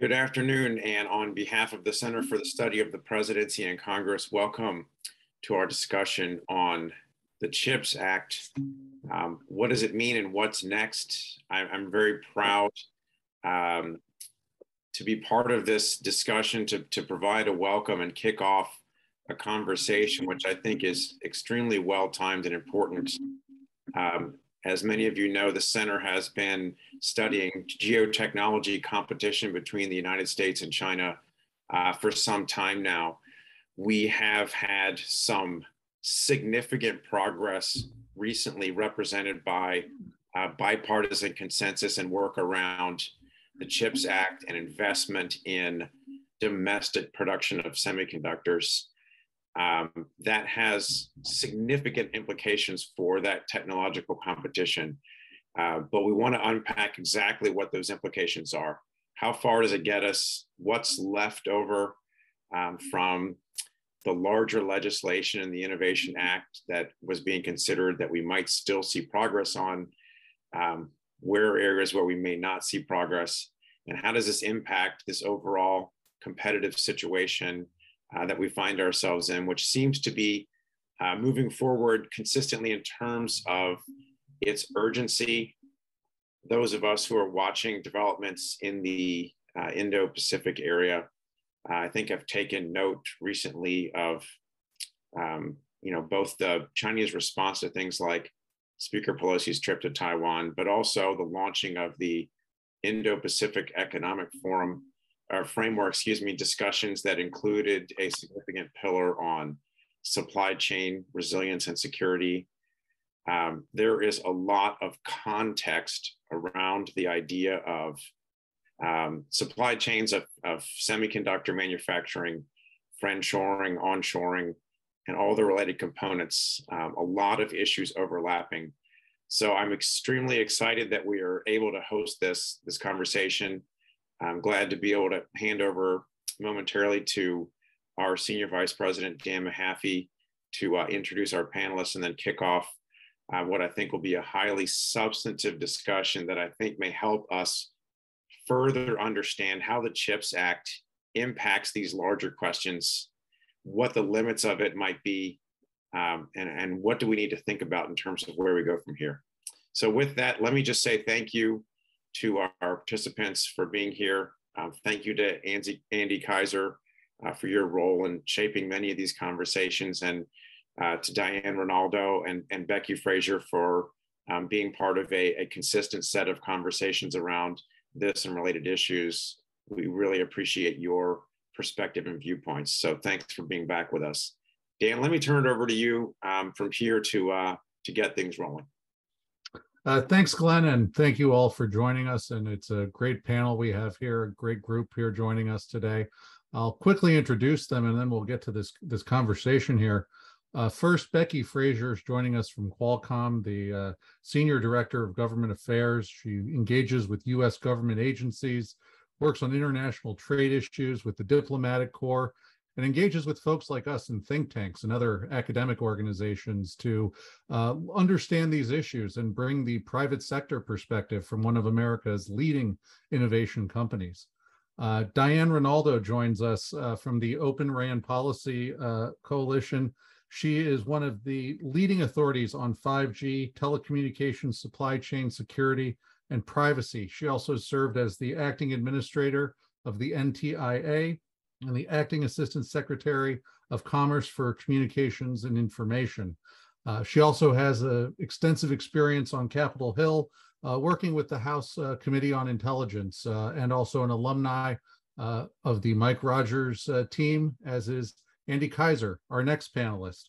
Good afternoon, and on behalf of the Center for the Study of the Presidency and Congress, welcome to our discussion on the CHIPS Act. Um, what does it mean and what's next? I'm, I'm very proud um, to be part of this discussion, to, to provide a welcome and kick off a conversation, which I think is extremely well timed and important. Um, as many of you know, the center has been studying geotechnology competition between the United States and China uh, for some time now. We have had some significant progress recently represented by uh, bipartisan consensus and work around the CHIPS Act and investment in domestic production of semiconductors um, that has significant implications for that technological competition. Uh, but we want to unpack exactly what those implications are. How far does it get us? What's left over um, from the larger legislation in the Innovation Act that was being considered that we might still see progress on? Um, where are areas where we may not see progress? And how does this impact this overall competitive situation uh, that we find ourselves in, which seems to be uh, moving forward consistently in terms of its urgency. Those of us who are watching developments in the uh, Indo Pacific area, uh, I think have taken note recently of, um, you know, both the Chinese response to things like Speaker Pelosi's trip to Taiwan, but also the launching of the Indo Pacific Economic Forum uh, framework, excuse me, discussions that included a significant pillar on supply chain resilience and security. Um, there is a lot of context around the idea of um, supply chains of, of semiconductor manufacturing, friendshoring, onshoring, and all the related components. Um, a lot of issues overlapping. So I'm extremely excited that we are able to host this, this conversation. I'm glad to be able to hand over momentarily to our Senior Vice President, Dan Mahaffee, to uh, introduce our panelists and then kick off uh, what I think will be a highly substantive discussion that I think may help us further understand how the CHIPS Act impacts these larger questions, what the limits of it might be, um, and, and what do we need to think about in terms of where we go from here. So with that, let me just say thank you to our, our participants for being here. Um, thank you to Andy, Andy Keiser uh, for your role in shaping many of these conversations and uh, to Diane Rinaldo and, and Becky Frazier for um, being part of a, a consistent set of conversations around this and related issues. We really appreciate your perspective and viewpoints. So thanks for being back with us. Dan, let me turn it over to you um, from here to, uh, to get things rolling. Uh, thanks, Glenn, and thank you all for joining us. And it's a great panel we have here, a great group here joining us today. I'll quickly introduce them and then we'll get to this, this conversation here. Uh, first, Becky Frazier is joining us from Qualcomm, the uh, Senior Director of Government Affairs. She engages with U.S. government agencies, works on international trade issues with the diplomatic corps, and engages with folks like us in think tanks and other academic organizations to uh, understand these issues and bring the private sector perspective from one of America's leading innovation companies. Uh, Diane Rinaldo joins us uh, from the Open RAN Policy uh, Coalition. She is one of the leading authorities on 5G, telecommunications, supply chain security, and privacy. She also served as the acting administrator of the NTIA and the Acting Assistant Secretary of Commerce for Communications and Information. Uh, she also has a extensive experience on Capitol Hill, uh, working with the House uh, Committee on Intelligence, uh, and also an alumni uh, of the Mike Rogers uh, team, as is Andy Keiser, our next panelist.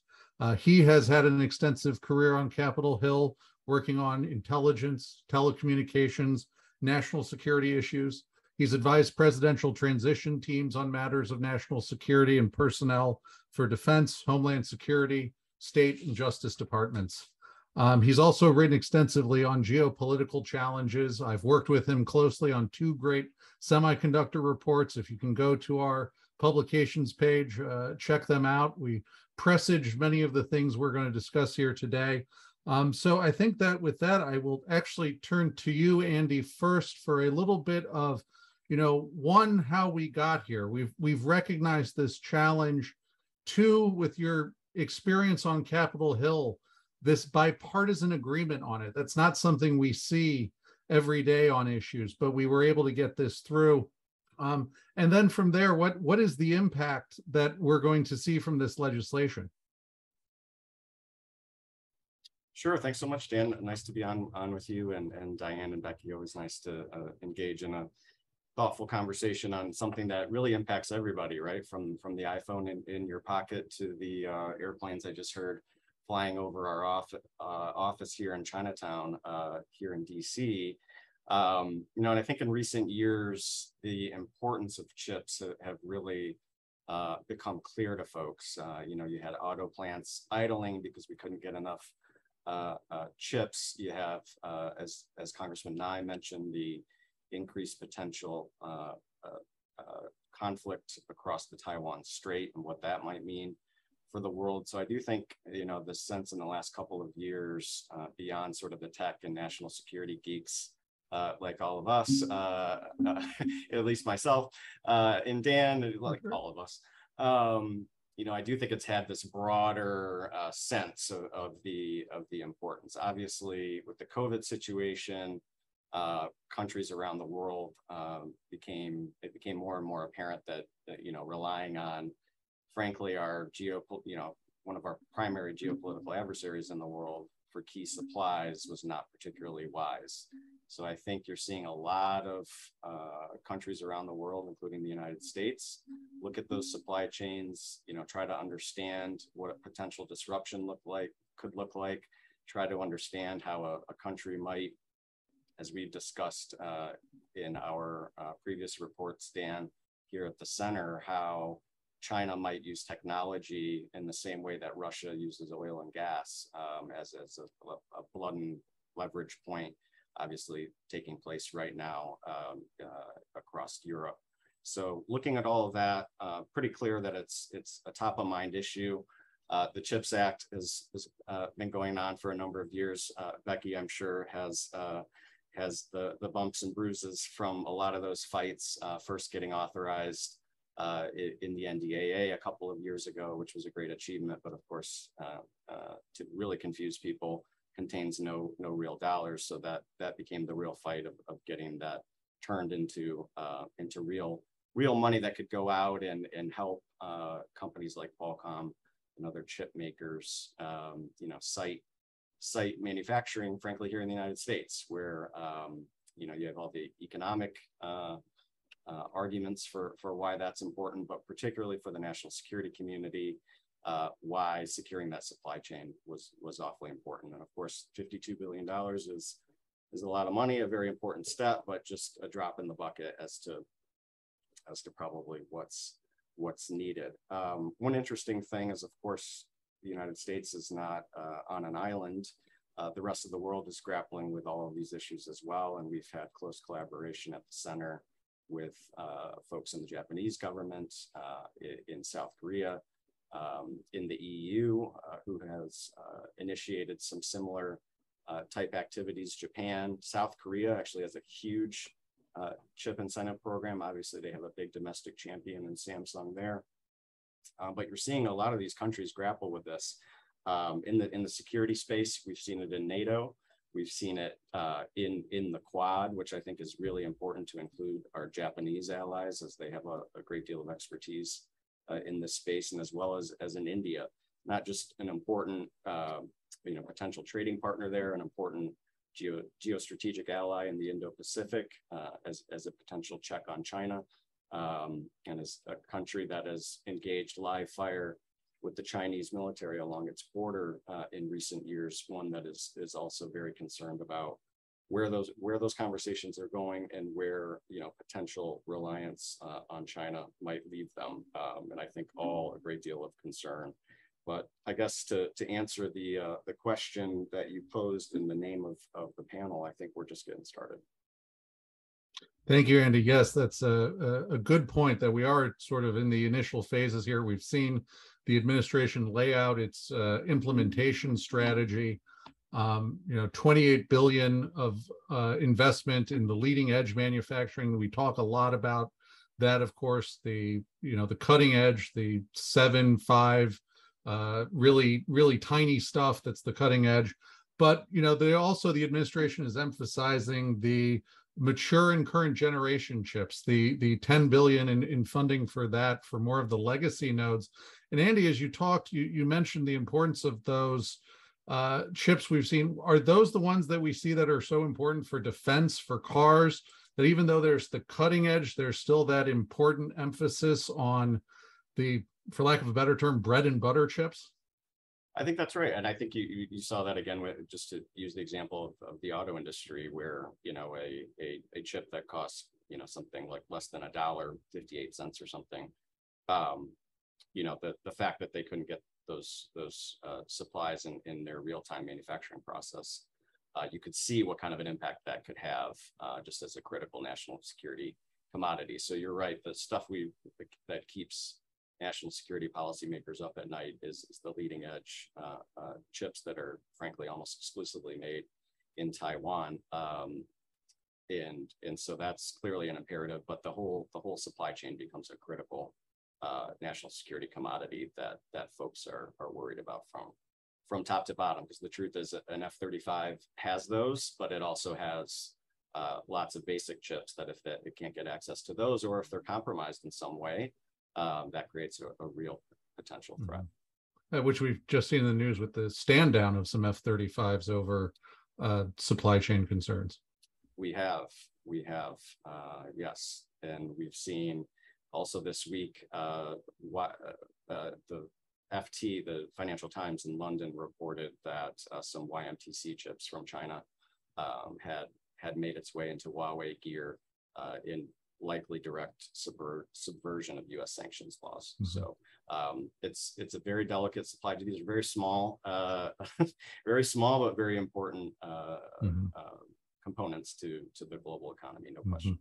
he has had an extensive career on Capitol Hill, working on intelligence, telecommunications, national security issues, He's advised presidential transition teams on matters of national security and personnel for defense, homeland security, state and justice departments. Um, he's also written extensively on geopolitical challenges. I've worked with him closely on two great semiconductor reports. If you can go to our publications page, uh, check them out. We presage many of the things we're going to discuss here today. Um, so I think that with that, I will actually turn to you, Andy, first for a little bit of you know, one, how we got here. We've we've recognized this challenge. Two, with your experience on Capitol Hill, this bipartisan agreement on it. That's not something we see every day on issues, but we were able to get this through. Um, and then from there, what what is the impact that we're going to see from this legislation? Sure. Thanks so much, Dan. Nice to be on on with you and and Diane and Becky. Always nice to uh, engage in a thoughtful conversation on something that really impacts everybody, right? From from the iPhone in, in your pocket to the uh, airplanes I just heard flying over our off, uh, office here in Chinatown, uh, here in DC. Um, you know, and I think in recent years, the importance of chips have really uh, become clear to folks. Uh, you know, you had auto plants idling because we couldn't get enough uh, chips. You have, as as Congressman Nye mentioned, the increased potential uh, uh, uh, conflict across the Taiwan Strait and what that might mean for the world. So I do think you know the sense in the last couple of years, beyond sort of the tech and national security geeks. like all of us, at least myself, and Dan, like all of us, um, you know, I do think it's had this broader uh, sense of, of, the of the importance. Obviously, with the COVID situation, uh, countries around the world um, became it became more and more apparent that, that you know relying on, frankly, our geo you know one of our primary geopolitical adversaries in the world for key supplies was not particularly wise. So I think you're seeing a lot of uh, countries around the world, including the United States, look at those supply chains. You know, try to understand what a potential disruption look like could look like. Try to understand how a, a country might, as we've discussed uh, in our uh, previous reports, Dan, here at the center, how China might use technology in the same way that Russia uses oil and gas um, as, as a, a blood and leverage point obviously taking place right now um, uh, across Europe. So looking at all of that, uh, pretty clear that it's it's a top of mind issue. Uh, the CHIPS Act has, has uh, been going on for a number of years. Uh, Becky, I'm sure, has uh, has the the bumps and bruises from a lot of those fights. first getting authorized in the NDAA a couple of years ago, which was a great achievement, but of course, to really confuse people, contains no no real dollars. So that that became the real fight of, of getting that turned into uh, into real real money that could go out and and help uh, companies like Qualcomm and other chip makers, um, you know, site site manufacturing, frankly, here in the United States, where um, you know you have all the economic uh, uh, arguments for for why that's important, but particularly for the national security community, uh, why securing that supply chain was was awfully important. And of course, $52 billion is is a lot of money, a very important step, but just a drop in the bucket as to as to probably what's what's needed. Um, one interesting thing is, of course, the United States is not uh, on an island. Uh, the rest of the world is grappling with all of these issues as well, and we've had close collaboration at the center with uh, folks in the Japanese government, in South Korea, um, in the EU, uh, who has uh, initiated some similar uh, type activities. Japan, South Korea actually has a huge chip incentive program. Obviously, they have a big domestic champion in Samsung there. Uh, but you're seeing a lot of these countries grapple with this. Um, in the in the security space, we've seen it in NATO. We've seen it uh, in in the Quad, which I think is really important to include our Japanese allies, as they have a, a great deal of expertise uh, in this space and as well as, as in India, not just an important, uh, you know, potential trading partner there, an important geo, geostrategic ally in the Indo-Pacific uh, as, as a potential check on China, um, and as a country that has engaged live fire with the Chinese military along its border uh, in recent years, one that is, is also very concerned about where those where those conversations are going and where you know potential reliance uh, on China might leave them, um, and I think all a great deal of concern. But I guess to to answer the uh, the question that you posed in the name of of the panel, I think we're just getting started. Thank you, Andy. Yes, that's a, a, good point that we are sort of in the initial phases here. We've seen the administration lay out its uh, implementation strategy um, you know, 28 billion of uh, investment in the leading edge manufacturing. We talk a lot about that, of course, the, you know, the cutting edge, the seven, five, uh, really, really tiny stuff that's the cutting edge. But, you know, they also, the administration is emphasizing the mature and current generation chips, the, the 10 billion in, in funding for that, for more of the legacy nodes. And Andy, as you talked, you, you mentioned the importance of those uh, chips we've seen. Are those the ones that we see that are so important for defense, for cars, that even though there's the cutting edge, there's still that important emphasis on the, for lack of a better term, bread and butter chips? I think that's right, and I think you you saw that again with just to use the example of, of the auto industry, where you know a, a a chip that costs you know something like less than a dollar, fifty eight cents or something, um, you know the the fact that they couldn't get those those uh, supplies in in their real time manufacturing process, uh, you could see what kind of an impact that could have uh, just as a critical national security commodity. So you're right, the stuff we that keeps national security policymakers up at night is, is the leading edge uh, uh, chips that are frankly almost exclusively made in Taiwan. Um, and, and so that's clearly an imperative, but the whole, the whole supply chain becomes a critical uh, national security commodity that, that folks are, are worried about from, from top to bottom. Because the truth is an F-35 has those, but it also has uh, lots of basic chips that if it can't get access to those, or if they're compromised in some way, um, that creates a, a real potential mm-hmm. threat. Uh, which we've just seen in the news with the stand down of some F-35s over uh, supply chain concerns. We have, we have, uh, yes, and we've seen also this week uh, what, uh, uh, the FT, the Financial Times in London, reported that some YMTC chips from China um, had had made its way into Huawei gear in likely direct subver- subversion of U.S. sanctions laws. Mm-hmm. So um, it's it's a very delicate supply. These are very small, uh, very small but very important uh, mm-hmm. uh, components to to the global economy. No mm-hmm. question.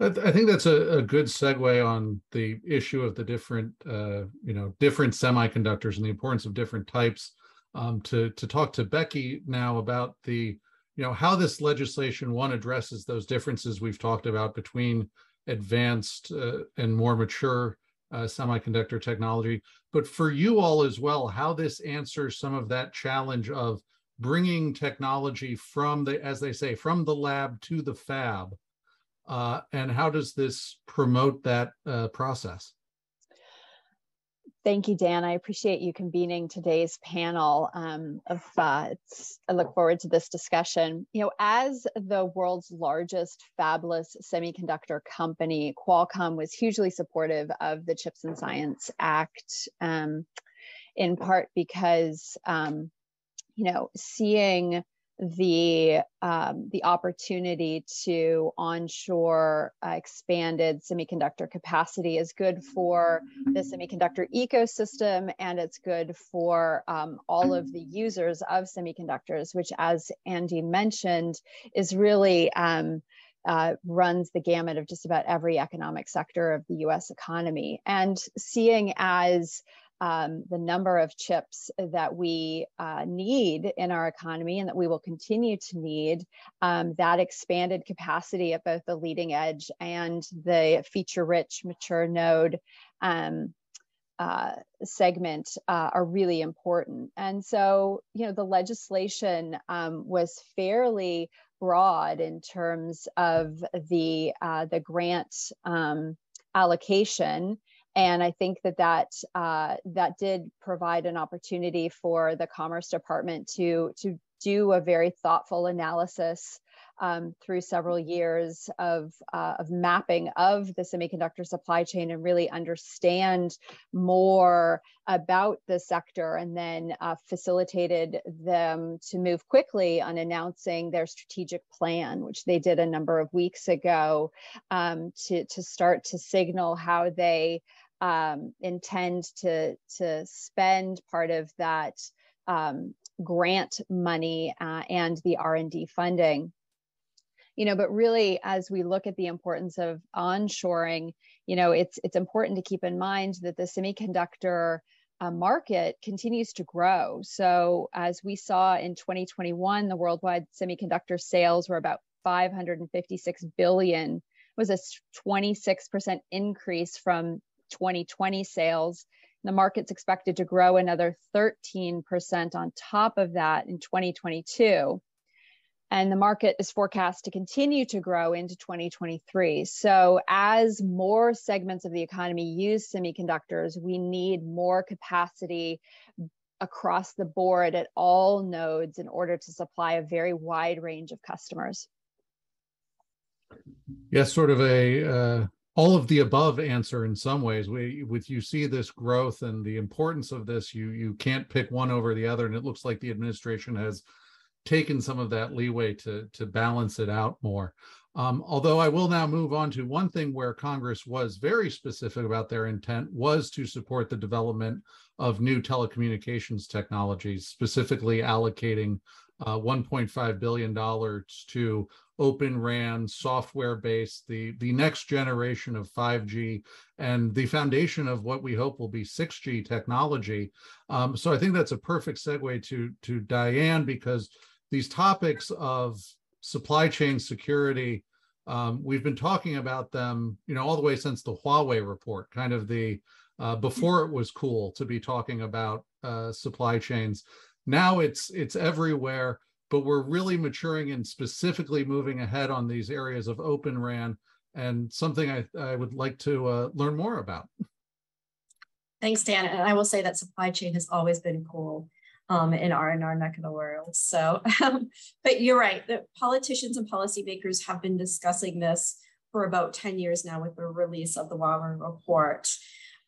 I think that's a, a, good segue on the issue of the different, uh, you know, different semiconductors and the importance of different types. Um, to to talk to Becky now about the you know how this legislation one addresses those differences we've talked about between advanced uh, and more mature uh, semiconductor technology. But for you all as well how this answers some of that challenge of bringing technology from the as they say from the lab to the fab uh, and how does this promote that uh, process Thank you, Dan. I appreciate you convening today's panel. Um, of, uh, I look forward to this discussion. You know, as the world's largest fabless semiconductor company, Qualcomm was hugely supportive of the Chips and Science Act, um, in part because, um, you know, seeing the um, the opportunity to onshore uh, expanded semiconductor capacity is good for the semiconductor ecosystem and it's good for um, all of the users of semiconductors which as andy mentioned is really um, uh, runs the gamut of just about every economic sector of the US economy. And seeing as um, the number of chips that we uh, need in our economy and that we will continue to need, um, that expanded capacity at both the leading edge and the feature rich mature node um, uh, segment uh, are really important. And so, you know, the legislation um, was fairly broad in terms of the uh, the grant um, allocation and I think that that uh, that did provide an opportunity for the Commerce Department to to do a very thoughtful analysis um, through several years of, uh, of mapping of the semiconductor supply chain and really understand more about the sector and then uh, facilitated them to move quickly on announcing their strategic plan, which they did a number of weeks ago um, to, to start to signal how they um, intend to, to spend part of that um, grant money uh, and the R&D funding you know but really as we look at the importance of onshoring you know it's it's important to keep in mind that the semiconductor uh, market continues to grow. So, as we saw in 2021, the worldwide semiconductor sales were about 556 billion. Was a 26% increase from 2020 sales. The market's expected to grow another 13% on top of that in 2022 and the market is forecast to continue to grow into 2023. So, as more segments of the economy use semiconductors, we need more capacity across the board at all nodes in order to supply a very wide range of customers. Yes, sort of a uh, all of the above answer in some ways. We, with you see this growth and the importance of this, you you can't pick one over the other, and it looks like the administration has taken some of that leeway to to balance it out more. Um, although I will now move on to one thing where Congress was very specific about their intent was to support the development of new telecommunications technologies, specifically allocating uh, $1.5 billion to Open RAN, software-based, the, the next generation of 5G, and the foundation of what we hope will be 6G technology. Um, so I think that's a perfect segue to, to Diane, because these topics of supply chain security, um, we've been talking about them, you know, all the way since the Huawei report, kind of the uh, before it was cool to be talking about uh, supply chains. Now it's it's everywhere, but we're really maturing and specifically moving ahead on these areas of Open RAN, and something I, I would like to uh, learn more about. Thanks, Dan. And I will say that supply chain has always been cool um, in our in our neck of the world. So, um, but you're right. The politicians and policymakers have been discussing this for about 10 years now with the release of the Huawei report.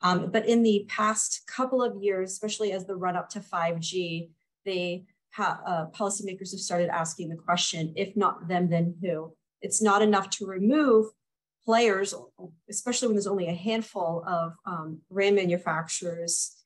Um, but in the past couple of years, especially as the run up to 5G, they ha- uh, policymakers have started asking the question: if not them, then who? It's not enough to remove players, especially when there's only a handful of um, RAN manufacturers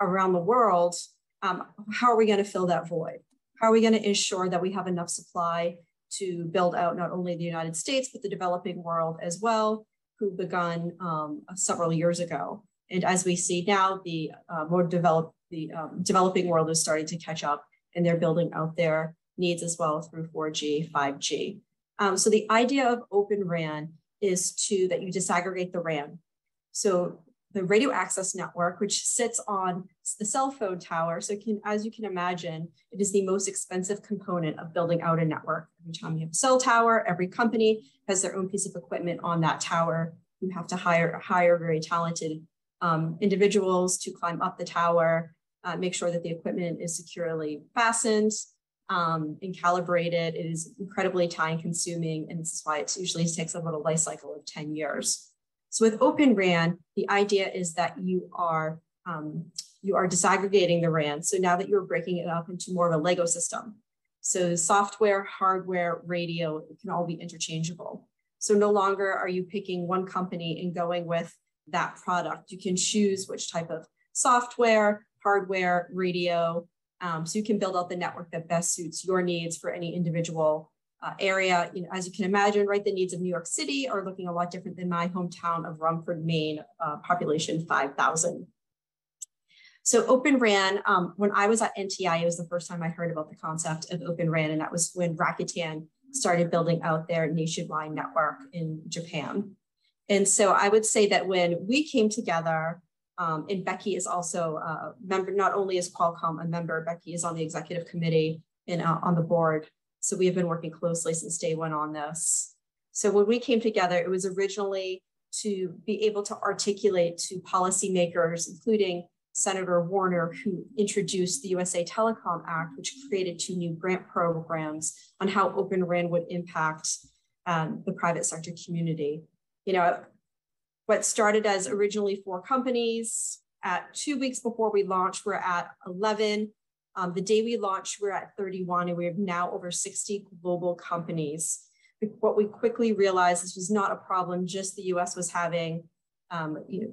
around the world um, how are we going to fill that void? How are we going to ensure that we have enough supply to build out not only the United States, but the developing world as well, who begun um, several years ago. And as we see now, the uh, more developed, the um, developing world is starting to catch up and they're building out their needs as well through 4G, 5G. Um, so the idea of Open RAN is to that you disaggregate the RAN. So the radio access network, which sits on the cell phone tower. So can, as you can imagine, it is the most expensive component of building out a network. Every time you have a cell tower, every company has their own piece of equipment on that tower. You have to hire, hire very talented um, individuals to climb up the tower, uh, make sure that the equipment is securely fastened um, and calibrated. It is incredibly time consuming, and this is why it usually takes about a life cycle of 10 years. So with Open RAN, the idea is that you are um, you are disaggregating the RAN. So now that you're breaking it up into more of a Lego system. So software, hardware, radio, it can all be interchangeable. So no longer are you picking one company and going with that product. You can choose which type of software, hardware, radio. Um, so you can build out the network that best suits your needs for any individual uh, area, you know, as you can imagine, right, the needs of New York City are looking a lot different than my hometown of Rumford, Maine, uh, population 5,000. So Open RAN, um, when I was at NTI, it was the first time I heard about the concept of Open RAN, and that was when Rakuten started building out their nationwide network in Japan. And so I would say that when we came together, um, and Becky is also a member, not only is Qualcomm a member, Becky is on the executive committee and uh, on the board so we have been working closely since day one on this. So when we came together, it was originally to be able to articulate to policymakers, including Senator Warner, who introduced the USA Telecom Act, which created two new grant programs on how Open RAN would impact um, the private sector community. You know, what started as originally four companies, at two weeks before we launched, we're at 11. Um, the day we launched, we're at 31 and we have now over 60 global companies. What we quickly realized this was not a problem just the US was having. Um, you know,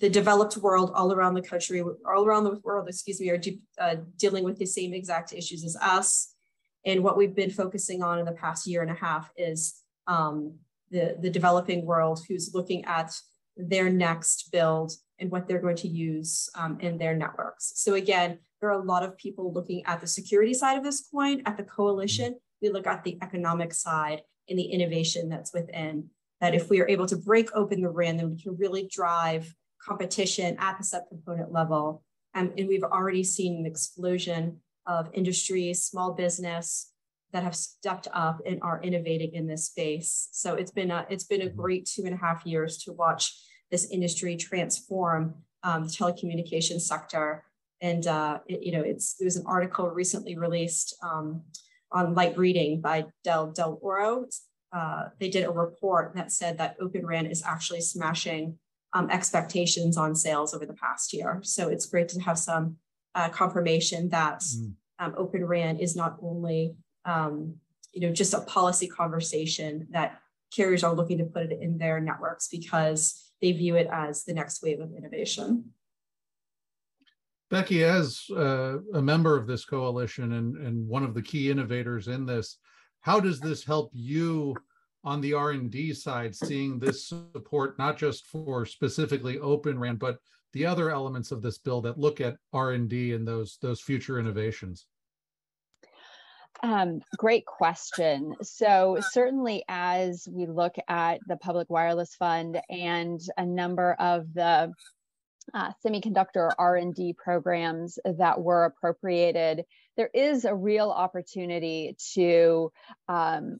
the developed world all around the country, all around the world, excuse me, are de uh, dealing with the same exact issues as us. And what we've been focusing on in the past year and a half is um, the, the developing world who's looking at their next build and what they're going to use um, in their networks. So again, there are a lot of people looking at the security side of this coin. At the coalition, we look at the economic side and the innovation that's within. That if we are able to break open the RAN, then we can really drive competition at the subcomponent level. Um, and we've already seen an explosion of industries, small business that have stepped up and are innovating in this space. So it's been a, it's been a mm-hmm. great two and a half years to watch this industry transform um, the telecommunications sector. And uh, it, you know, it's there was an article recently released um, on light reading by Del Dell'Oro. Uh, they did a report that said that Open RAN is actually smashing um, expectations on sales over the past year. So it's great to have some uh, confirmation that mm. um, Open RAN is not only um, you know just a policy conversation that carriers are looking to put it in their networks because they view it as the next wave of innovation. Becky, as uh, a member of this coalition and, and one of the key innovators in this, how does this help you on the R&D side, seeing this support not just for specifically Open RAN, but the other elements of this bill that look at R&D and those those future innovations? Um, great question. So certainly as we look at the Public Wireless Fund and a number of the uh, semiconductor R&D programs that were appropriated, there is a real opportunity to um,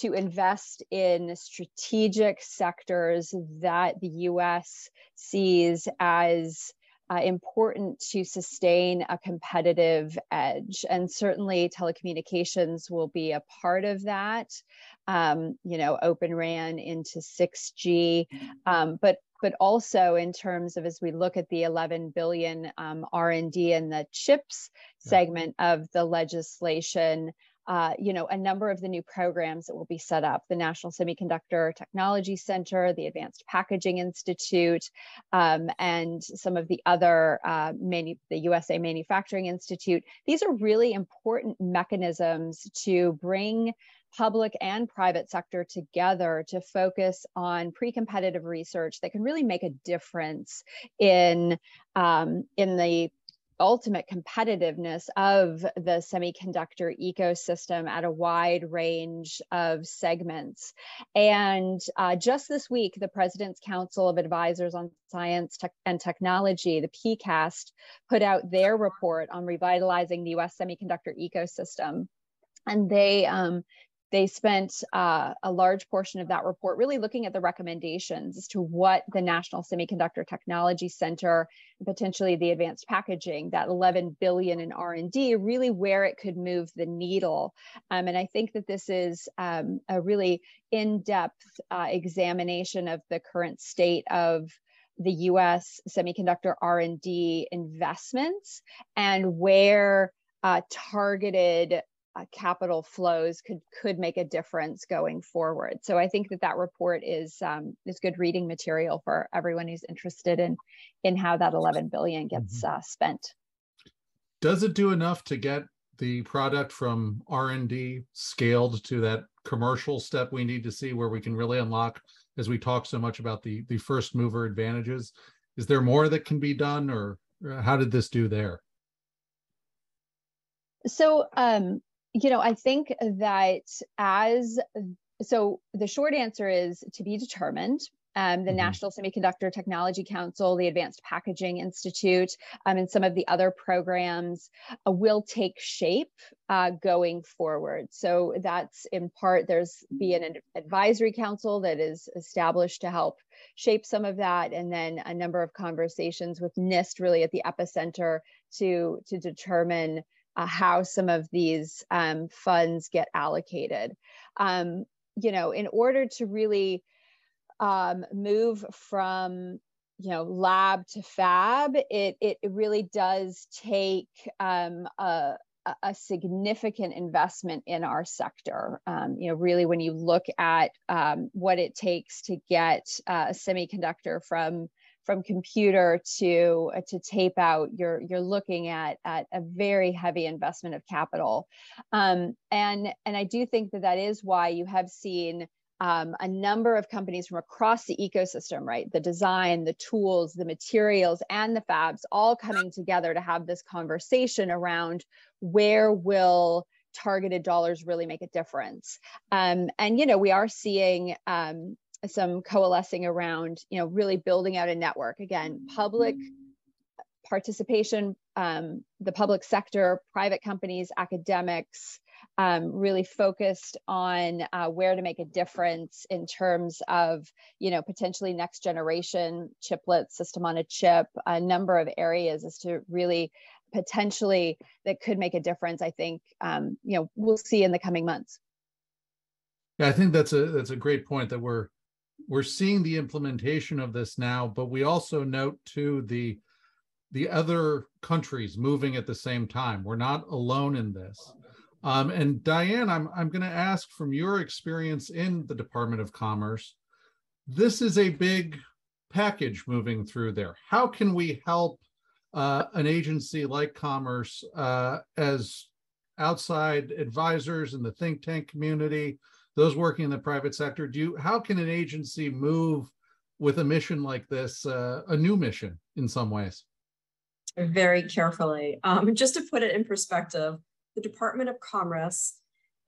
to invest in strategic sectors that the U.S. sees as uh, important to sustain a competitive edge. And certainly telecommunications will be a part of that. Um, you know, Open RAN into 6G, um, but but also in terms of as we look at the 11 billion um, R&D and the chips segment of the legislation, uh, you know, a number of the new programs that will be set up, the National Semiconductor Technology Center, the Advanced Packaging Institute, um, and some of the other, uh, manu- the USA Manufacturing Institute. These are really important mechanisms to bring public and private sector together to focus on pre-competitive research that can really make a difference in um, in the ultimate competitiveness of the semiconductor ecosystem at a wide range of segments. And uh, just this week, the President's Council of Advisors on Science Tech and Technology, the PCAST, put out their report on revitalizing the US semiconductor ecosystem. And they um, they spent uh, a large portion of that report really looking at the recommendations as to what the National Semiconductor Technology Center and potentially the advanced packaging, that 11 billion in R&D, really where it could move the needle. Um, and I think that this is um, a really in-depth uh, examination of the current state of the U.S. semiconductor R&D investments and where uh, targeted uh, capital flows could could make a difference going forward. So I think that that report is um, is good reading material for everyone who's interested in in how that 11 billion gets mm-hmm. uh, spent. Does it do enough to get the product from R&D scaled to that commercial step we need to see where we can really unlock as we talk so much about the the first mover advantages is there more that can be done or how did this do there so um, you know, I think that as so the short answer is to be determined. Um, the mm-hmm. National Semiconductor Technology Council, the Advanced Packaging Institute, um, and some of the other programs uh, will take shape uh, going forward. So that's in part, there's be an advisory council that is established to help shape some of that, and then a number of conversations with NIST really at the epicenter to to determine uh, how some of these um, funds get allocated. Um, you know, in order to really um, move from you know lab to fab, it it really does take um, a a significant investment in our sector. Um, you know, really, when you look at um, what it takes to get uh, a semiconductor from from computer to uh, to tape out you're you're looking at at a very heavy investment of capital um, and and i do think that that is why you have seen um, a number of companies from across the ecosystem, right? The design, the tools, the materials, and the fabs all coming together to have this conversation around where will targeted dollars really make a difference. Um, and, you know, we are seeing um, some coalescing around, you know, really building out a network. Again, public participation, um, the public sector, private companies, academics, um, really focused on uh, where to make a difference in terms of, you know, potentially next generation chiplet system on a chip, a number of areas as to really potentially that could make a difference. I think, um, you know, we'll see in the coming months. Yeah, I think that's a that's a great point that we're we're seeing the implementation of this now, but we also note too the the other countries moving at the same time. We're not alone in this. Um, and Diane, I'm, I'm going to ask from your experience in the Department of Commerce, this is a big package moving through there. How can we help uh, an agency like Commerce uh, as outside advisors in the think tank community, those working in the private sector? Do you, how can an agency move with a mission like this, uh, a new mission in some ways? Very carefully. Um, just to put it in perspective, the Department of Commerce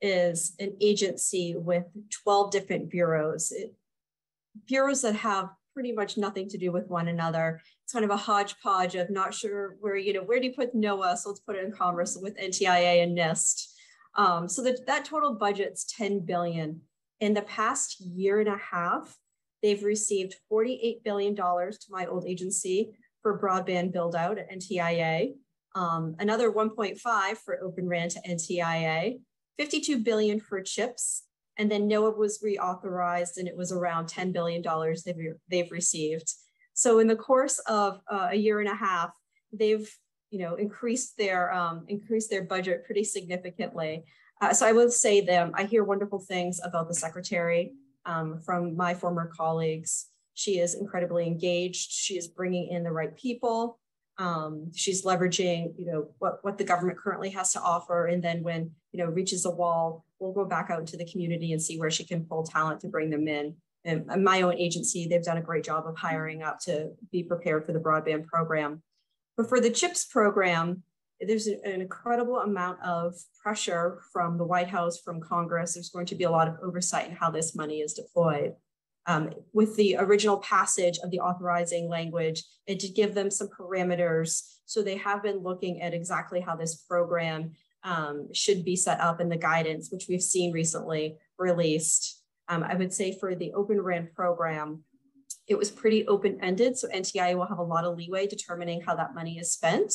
is an agency with 12 different bureaus. It, bureaus that have pretty much nothing to do with one another. It's kind of a hodgepodge of not sure where, you know, where do you put NOAA? So let's put it in Commerce with NTIA and NIST. Um, so that, that total budget's 10 billion. In the past year and a half, they've received $48 billion to my old agency for broadband build out at NTIA um, another 1.5 for Open RAN to NTIA, 52 billion for chips, and then NOAA was reauthorized and it was around $10 billion they've, they've received. So in the course of uh, a year and a half, they've you know increased their um, increased their budget pretty significantly. Uh, so I would say them. I hear wonderful things about the secretary um, from my former colleagues. She is incredibly engaged. She is bringing in the right people. Um, she's leveraging, you know, what, what the government currently has to offer. And then when, you know, reaches a wall, we'll go back out into the community and see where she can pull talent to bring them in. And my own agency, they've done a great job of hiring up to be prepared for the broadband program. But for the CHIPS program, there's an incredible amount of pressure from the White House, from Congress. There's going to be a lot of oversight in how this money is deployed um, with the original passage of the authorizing language, it did give them some parameters. So they have been looking at exactly how this program um, should be set up in the guidance, which we've seen recently released. Um, I would say for the Open RAN program, it was pretty open-ended. So NTIA will have a lot of leeway determining how that money is spent.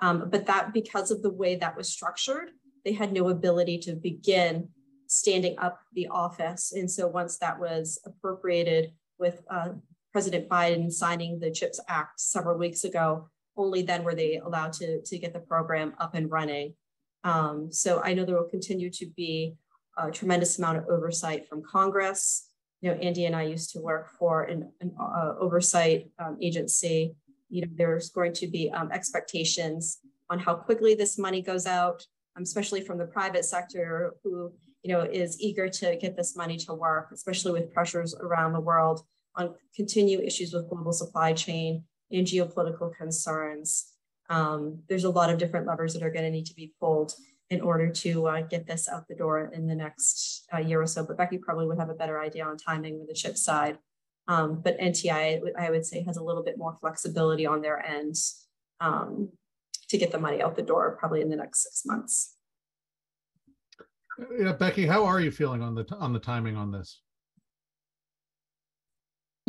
Um, but that because of the way that was structured, they had no ability to begin standing up the office. And so once that was appropriated with uh, President Biden signing the CHIPS Act several weeks ago, only then were they allowed to, to get the program up and running. Um, so I know there will continue to be a tremendous amount of oversight from Congress. You know, Andy and I used to work for an, an uh, oversight um, agency. You know, there's going to be um, expectations on how quickly this money goes out, um, especially from the private sector who you know, is eager to get this money to work, especially with pressures around the world on continue issues with global supply chain and geopolitical concerns. Um, there's a lot of different levers that are going to need to be pulled in order to uh, get this out the door in the next uh, year or so. But Becky probably would have a better idea on timing with the chip side. Um, but NTI, I would say, has a little bit more flexibility on their end um, to get the money out the door probably in the next six months. Yeah, Becky, how are you feeling on the on the timing on this?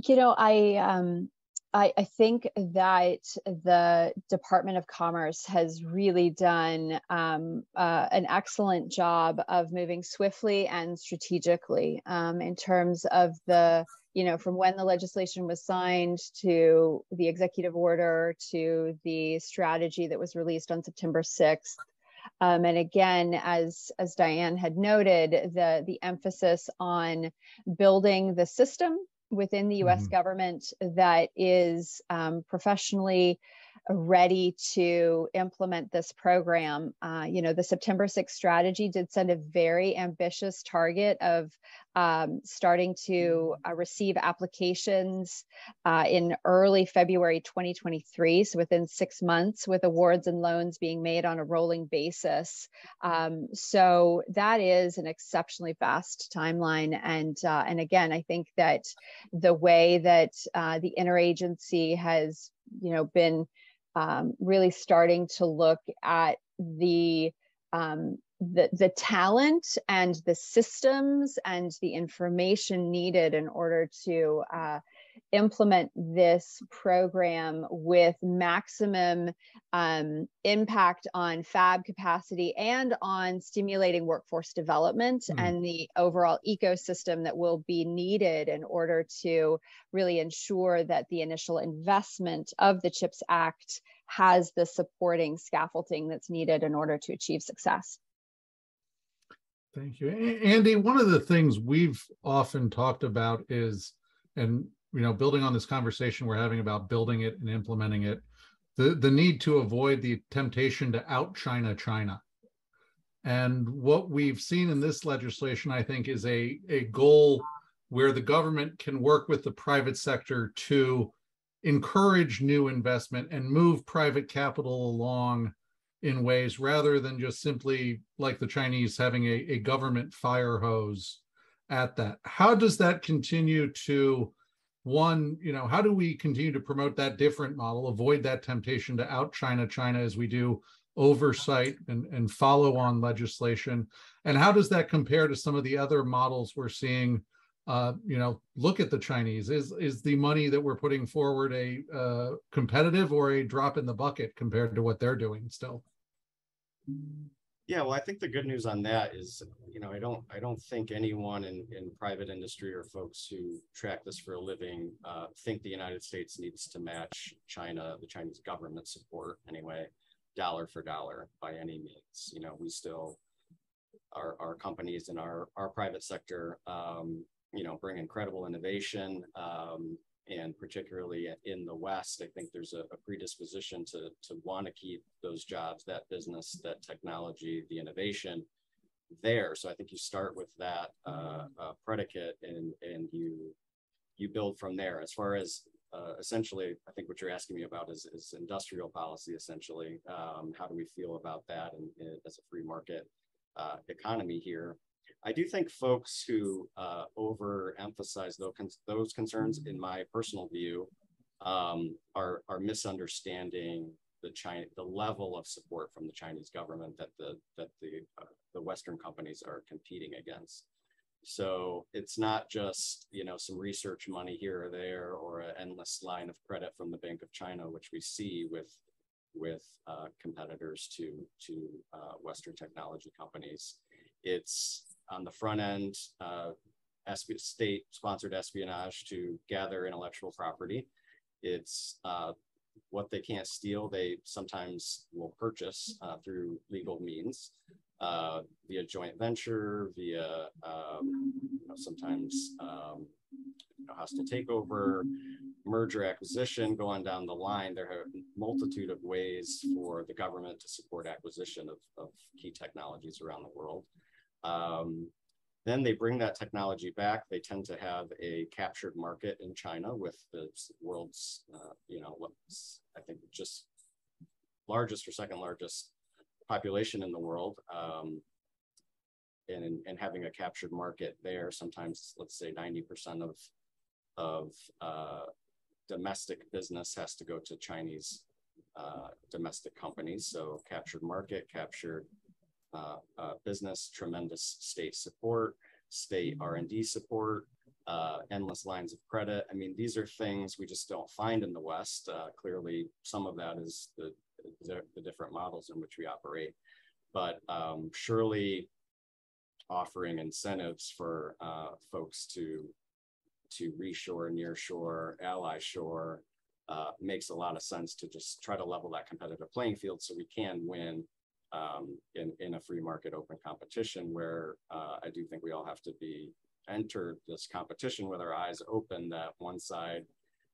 You know, I um I, I think that the Department of Commerce has really done um, uh, an excellent job of moving swiftly and strategically um, in terms of the, you know, from when the legislation was signed to the executive order to the strategy that was released on September 6th. Um, and again, as, as Diane had noted, the, the emphasis on building the system within the US mm-hmm. government that is um, professionally ready to implement this program. Uh, you know, the September 6th strategy did send a very ambitious target of um, starting to uh, receive applications uh, in early February 2023, so within six months, with awards and loans being made on a rolling basis. Um, so that is an exceptionally fast timeline, and uh, and again, I think that the way that uh, the interagency has, you know, been um, really starting to look at the um, the, the talent and the systems and the information needed in order to uh, implement this program with maximum um, impact on fab capacity and on stimulating workforce development mm. and the overall ecosystem that will be needed in order to really ensure that the initial investment of the CHIPS Act has the supporting scaffolding that's needed in order to achieve success. Thank you. Andy, one of the things we've often talked about is, and you know, building on this conversation we're having about building it and implementing it, the, the need to avoid the temptation to out China China. And what we've seen in this legislation, I think, is a, a goal where the government can work with the private sector to encourage new investment and move private capital along in ways rather than just simply like the Chinese having a, a government fire hose at that. How does that continue to one, you know, how do we continue to promote that different model, avoid that temptation to out China China as we do oversight and, and follow on legislation? And how does that compare to some of the other models we're seeing uh, you know, look at the Chinese. Is is the money that we're putting forward a uh, competitive or a drop in the bucket compared to what they're doing still? Yeah, well, I think the good news on that is, you know, I don't, I don't think anyone in, in private industry or folks who track this for a living uh, think the United States needs to match China, the Chinese government support anyway, dollar for dollar by any means. You know, we still, our, our companies and our, our private sector, um, you know, bring incredible innovation. Um, and particularly in the West, I think there's a, a predisposition to, to want to keep those jobs, that business, that technology, the innovation there. So I think you start with that uh, uh, predicate and, and you, you build from there. As far as uh, essentially, I think what you're asking me about is, is industrial policy, essentially. Um, how do we feel about that and, and as a free market uh, economy here? I do think folks who uh, overemphasize those, those concerns, in my personal view, um, are, are misunderstanding the China, the level of support from the Chinese government that the that the uh, the Western companies are competing against. So it's not just you know some research money here or there or an endless line of credit from the Bank of China, which we see with with uh, competitors to to uh, Western technology companies. It's on the front end, uh, state sponsored espionage to gather intellectual property. It's uh, what they can't steal, they sometimes will purchase uh, through legal means uh, via joint venture, via um, you know, sometimes um, you know, hostile takeover, merger acquisition, going down the line. There are a multitude of ways for the government to support acquisition of, of key technologies around the world. Um, then they bring that technology back. They tend to have a captured market in China with the world's, uh, you know, I think just largest or second largest population in the world. Um, and, and having a captured market there, sometimes let's say 90% of, of uh, domestic business has to go to Chinese uh, domestic companies. So captured market, captured uh, uh, business, tremendous state support, state R&D support, uh, endless lines of credit. I mean, these are things we just don't find in the West. Uh, clearly, some of that is the, the, the, different models in which we operate. But um, surely offering incentives for uh, folks to to reshore, nearshore, ally shore uh, makes a lot of sense to just try to level that competitive playing field so we can win um, in, in a free market open competition where uh, I do think we all have to be enter this competition with our eyes open that one side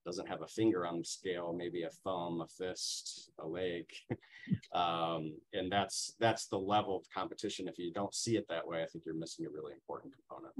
doesn't have a finger on the scale, maybe a thumb, a fist, a leg. um, and that's that's the level of competition. If you don't see it that way, I think you're missing a really important component.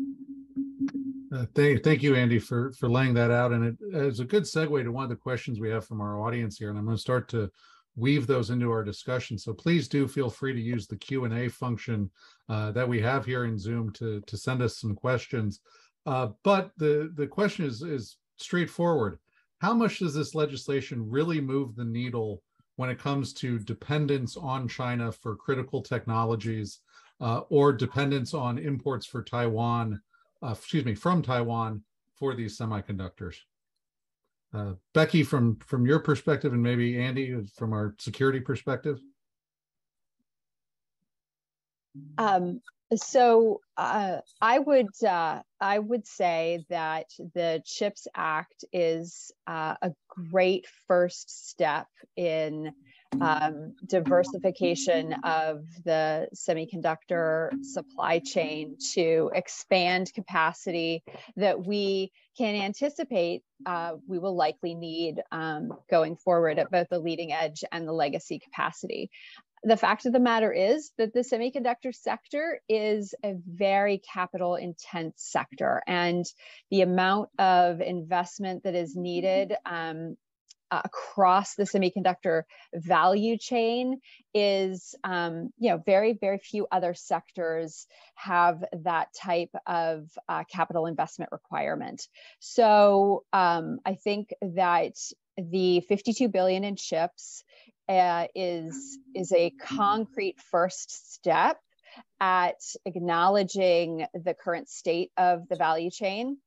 Uh, thank, thank you, Andy, for for laying that out. And it is a good segue to one of the questions we have from our audience here. And I'm going to start to weave those into our discussion. So please do feel free to use the Q and A function uh, that we have here in Zoom to to send us some questions. Uh, but the the question is is straightforward how much does this legislation really move the needle when it comes to dependence on China for critical technologies uh, or dependence on imports for Taiwan, uh, excuse me, from Taiwan for these semiconductors? Uh, Becky, from from your perspective, and maybe Andy from our security perspective. Um, so uh, I would uh, I would say that the CHIPS Act is uh, a great first step in um, diversification of the semiconductor supply chain to expand capacity that we can anticipate uh, we will likely need um, going forward at both the leading edge and the legacy capacity. The fact of the matter is that the semiconductor sector is a very capital intense sector and the amount of investment that is needed um, across the semiconductor value chain is um, you know very very few other sectors have that type of uh, capital investment requirement so um, i think that the 52 billion in chips uh, is is a concrete first step at acknowledging the current state of the value chain.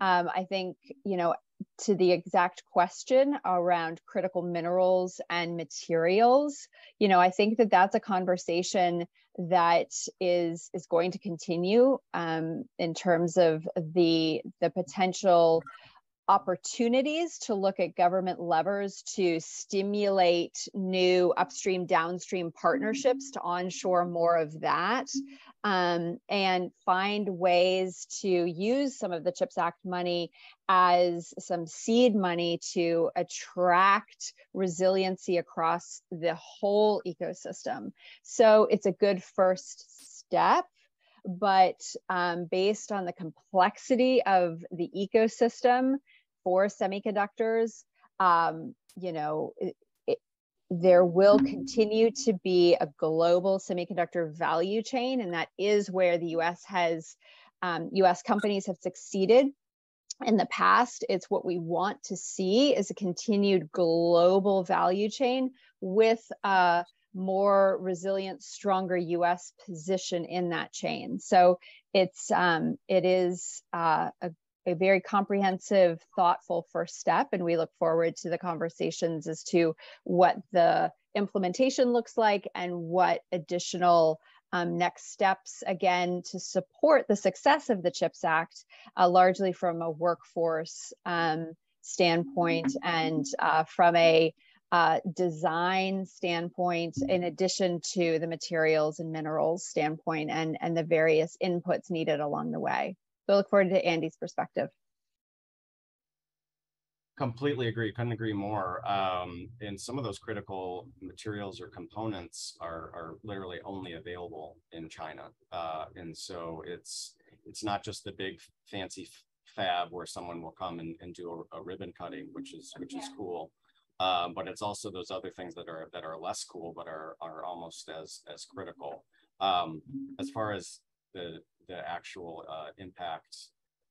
Um, I think you know to the exact question around critical minerals and materials you know i think that that's a conversation that is is going to continue um, in terms of the the potential opportunities to look at government levers to stimulate new upstream downstream partnerships to onshore more of that um, and find ways to use some of the chips act money as some seed money to attract resiliency across the whole ecosystem. So it's a good first step but um, based on the complexity of the ecosystem for semiconductors, um, you know, there will continue to be a global semiconductor value chain, and that is where the U.S. has um, U.S. companies have succeeded in the past. It's what we want to see is a continued global value chain with a more resilient, stronger U.S. position in that chain. So it's um, it is uh, a a very comprehensive, thoughtful first step. And we look forward to the conversations as to what the implementation looks like and what additional um, next steps, again, to support the success of the CHIPS Act, uh, largely from a workforce um, standpoint and uh, from a uh, design standpoint, in addition to the materials and minerals standpoint and, and the various inputs needed along the way. So I look forward to Andy's perspective. Completely agree. Couldn't agree more. Um, and some of those critical materials or components are, are literally only available in China. Uh, and so it's it's not just the big fancy fab where someone will come and, and do a, a ribbon cutting, which is which is cool. Um, but it's also those other things that are that are less cool, but are are almost as as critical. Um, as far as the the actual uh, impact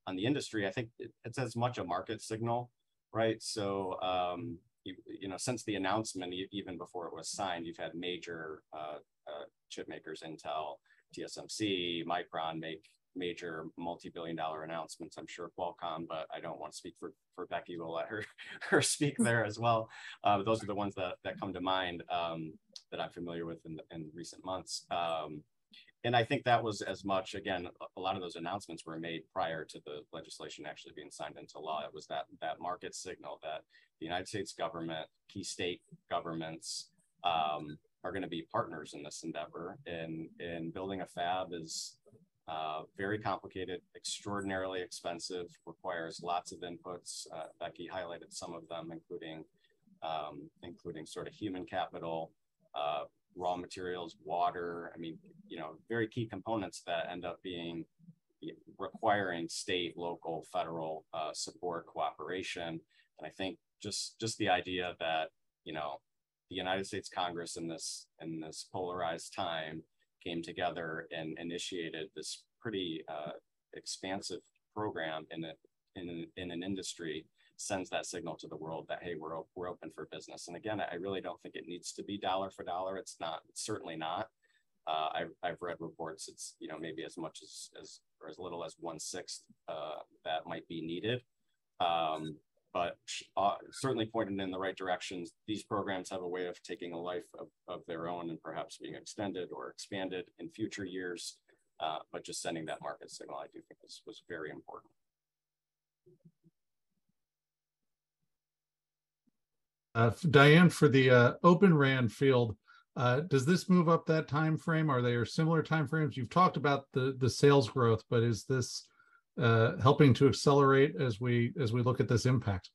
on the industry, I think it, it's as much a market signal, right? So, um, you, you, know, since the announcement, even before it was signed, you've had major uh, uh, chip makers, Intel, TSMC, Micron make major multi-billion dollar announcements. I'm sure Qualcomm, but I don't want to speak for, for Becky. We'll let her, her speak there as well. Uh, those are the ones that, that come to mind um, that I'm familiar with in, in recent months. Um, and I think that was as much again. A lot of those announcements were made prior to the legislation actually being signed into law. It was that that market signal that the United States government, key state governments, um, are going to be partners in this endeavor. And in building a fab is uh, very complicated, extraordinarily expensive, requires lots of inputs. Uh, Becky highlighted some of them, including um, including sort of human capital, uh, raw materials, water. I mean, you know, very key components that end up being requiring state, local, federal uh, support, cooperation. And I think just just the idea that you know the United States Congress in this in this polarized time came together and initiated this pretty uh, expansive program in a, in, in an industry sends that signal to the world that hey we're, we're open for business. And again i really don't think it needs to be dollar for dollar. It's not it's certainly not. Uh, I've, I've read reports it's you know maybe as much as as or as little as one sixth uh, that might be needed. Um, but uh, certainly pointed in the right directions. These programs have a way of taking a life of, of their own and perhaps being extended or expanded in future years. Uh, but just sending that market signal i do think was, was very important Uh, Diane, for the uh, Open RAN field, uh, does this move up that time frame? Are there similar time frames? You've talked about the the sales growth, but is this uh, helping to accelerate as we as we look at this impact?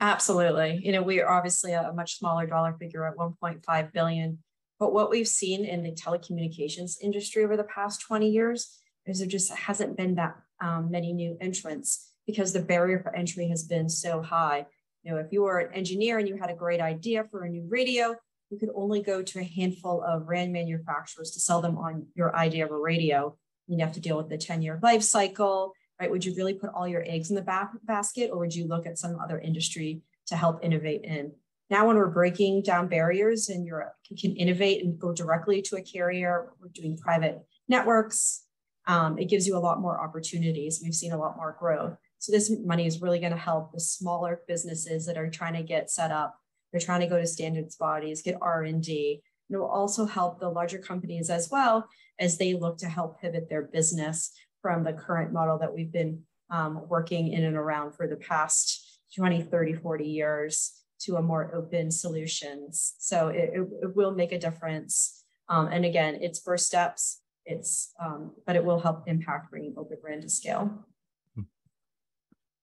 Absolutely. You know, we are obviously a much smaller dollar figure at 1.5 billion. But what we've seen in the telecommunications industry over the past 20 years is there just hasn't been that um, many new entrants because the barrier for entry has been so high. Know, if you were an engineer and you had a great idea for a new radio, you could only go to a handful of RAN manufacturers to sell them on your idea of a radio. You'd have to deal with the 10-year life cycle, right? Would you really put all your eggs in the back basket or would you look at some other industry to help innovate in? Now, when we're breaking down barriers and you can innovate and go directly to a carrier, we're doing private networks, um, it gives you a lot more opportunities. We've seen a lot more growth. So this money is really going to help the smaller businesses that are trying to get set up. They're trying to go to standards bodies, get R&D. And it will also help the larger companies as well as they look to help pivot their business from the current model that we've been um, working in and around for the past 20, 30, 40 years to a more open solutions. So it, it, it will make a difference. Um, and again, it's first steps, it's, um, but it will help impact bringing Open RAN to scale.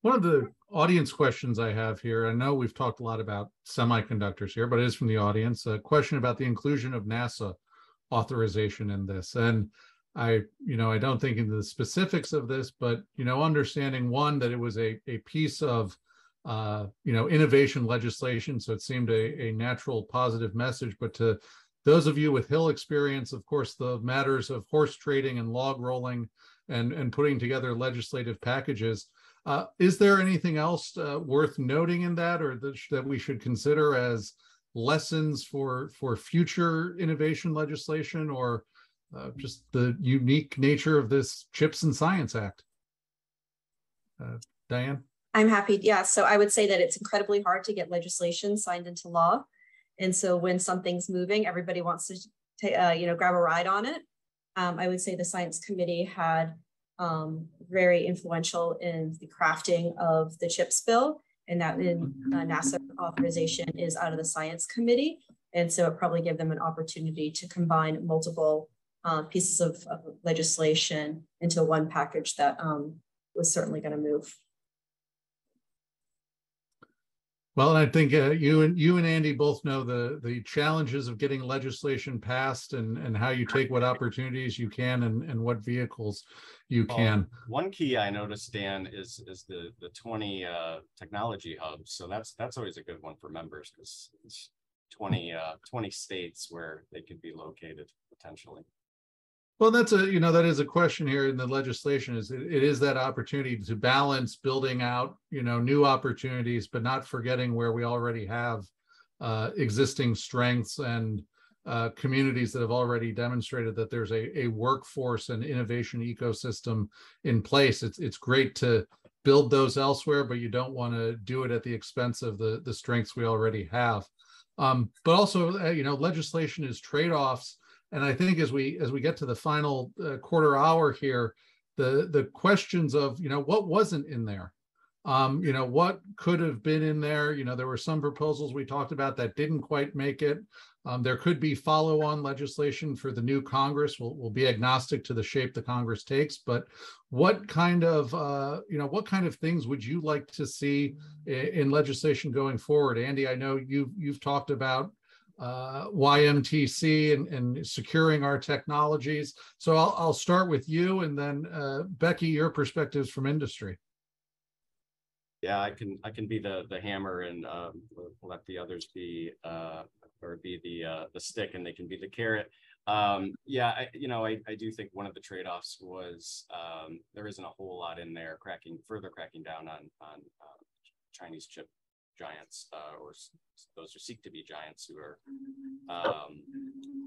One of the audience questions I have here, I know we've talked a lot about semiconductors here, but it is from the audience, a question about the inclusion of NASA authorization in this. And I, you know, I don't think into the specifics of this, but, you know, understanding one, that it was a, a piece of, uh, you know, innovation legislation. So it seemed a, a natural positive message, but to those of you with Hill experience, of course, the matters of horse trading and log rolling and, and putting together legislative packages, uh, is there anything else uh, worth noting in that, or that, that we should consider as lessons for for future innovation legislation, or uh, just the unique nature of this Chips and Science Act? Uh, Diane, I'm happy. Yeah, so I would say that it's incredibly hard to get legislation signed into law, and so when something's moving, everybody wants to uh, you know grab a ride on it. Um, I would say the science committee had um, very influential in the crafting of the CHIPS bill, and that in uh, NASA authorization is out of the science committee. And so it probably gave them an opportunity to combine multiple uh, pieces of, of, legislation into one package that um, was certainly going to move. Well, and I think uh, you and you and Andy both know the the challenges of getting legislation passed and and how you take what opportunities you can and and what vehicles you can. one key I noticed, Dan, is is the the 20 uh, technology hubs. So that's that's always a good one for members because it's 20 uh, 20 states where they could be located potentially. Well, that's a, you know, that is a question here in the legislation is it, it is that opportunity to balance building out, you know, new opportunities, but not forgetting where we already have uh, existing strengths and uh, communities that have already demonstrated that there's a, a workforce and innovation ecosystem in place. It's, it's great to build those elsewhere, but you don't want to do it at the expense of the, the strengths we already have. Um, but also, uh, you know, legislation is trade-offs and I think as we as we get to the final uh, quarter hour here, the the questions of you know what wasn't in there, Um, you know, what could have been in there? You know, there were some proposals we talked about that didn't quite make it. Um, there could be follow-on legislation for the new Congress. We'll, we'll be agnostic to the shape the Congress takes, but what kind of, uh, you know, what kind of things would you like to see in, in legislation going forward? Andy, I know you've, you've talked about uh, YMTC and, and securing our technologies. So I'll, I'll start with you and then uh, Becky, your perspectives from industry. Yeah, I can I can be the the hammer and um, let the others be uh, or be the uh, the stick and they can be the carrot. Um, yeah, I, you know, I, I do think one of the trade-offs was um, there isn't a whole lot in there cracking further cracking down on on uh, Chinese chip giants uh, or those who seek to be giants who are um,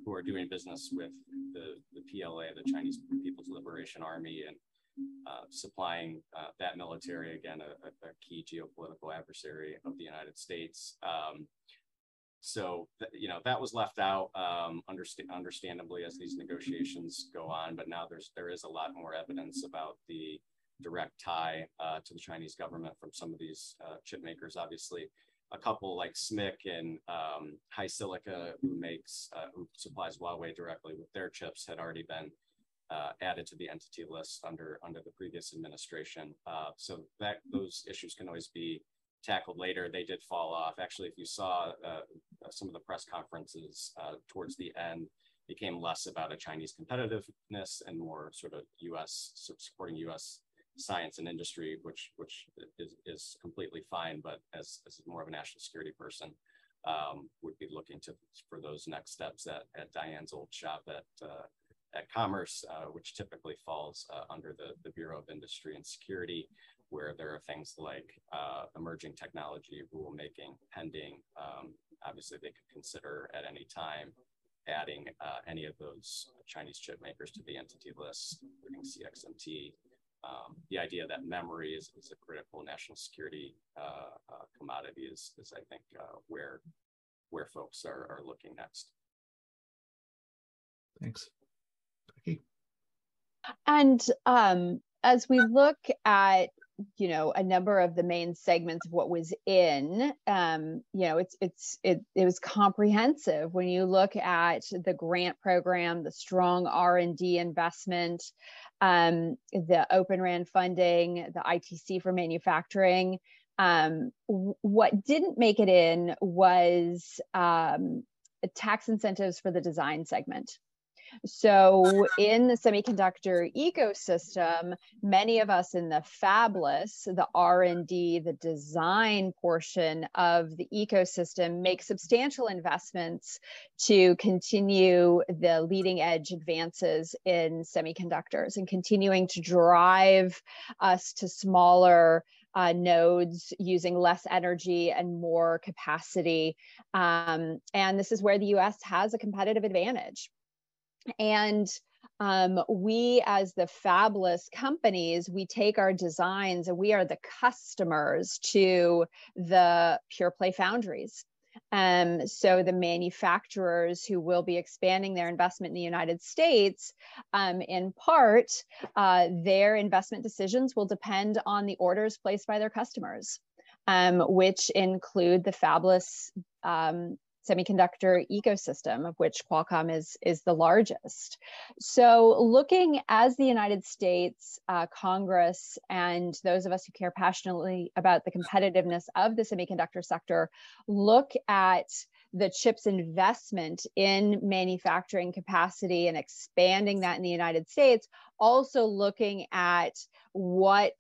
who are doing business with the, the PLA, the Chinese People's Liberation Army, and uh, supplying uh, that military again, a, a, key geopolitical adversary of the United States. Um, so you know that was left out, um, underst- understandably, as these negotiations go on. But now there's there is a lot more evidence about the direct tie uh, to the Chinese government from some of these uh, chip makers. Obviously, a couple like SMIC and um, HiSilicon, who makes uh, who supplies Huawei directly with their chips, had already been uh, added to the entity list under under the previous administration. Uh, so that those issues can always be tackled later. They did fall off. Actually, if you saw uh, some of the press conferences towards the end became less about a Chinese competitiveness and more sort of U.S. supporting U.S science and industry, which which is, is completely fine. But as, as more of a national security person, um, would be looking to for those next steps at, at Diane's old shop at uh, at Commerce, uh, which typically falls uh, under the, the Bureau of Industry and Security, where there are things like uh, emerging technology rulemaking pending. Um, obviously, they could consider at any time adding uh, any of those Chinese chip makers to the entity list, including CXMT, um, the idea that memory is, is a critical national security uh, uh, commodity is, is I think, uh, where where folks are, are looking next. Thanks. Becky? And um, as we look at you know a number of the main segments of what was in um, you know it's it's it, it was comprehensive when you look at the grant program the strong r&d investment um, the Open RAN funding, the ITC for manufacturing. Um, what didn't make it in was um, tax incentives for the design segment. So in the semiconductor ecosystem, many of us in the fabless, the R&D, the design portion of the ecosystem make substantial investments to continue the leading edge advances in semiconductors and continuing to drive us to smaller uh, nodes using less energy and more capacity. Um, and this is where the US has a competitive advantage. And um, we as the fabless companies we take our designs and we are the customers to the pure play foundries. Um, so the manufacturers who will be expanding their investment in the united states um, in part uh, their investment decisions will depend on the orders placed by their customers um, which include the fabless um, semiconductor ecosystem of which Qualcomm is, is the largest. So looking as the United States uh, Congress and those of us who care passionately about the competitiveness of the semiconductor sector, look at the chips investment in manufacturing capacity and expanding that in the United States, also looking at what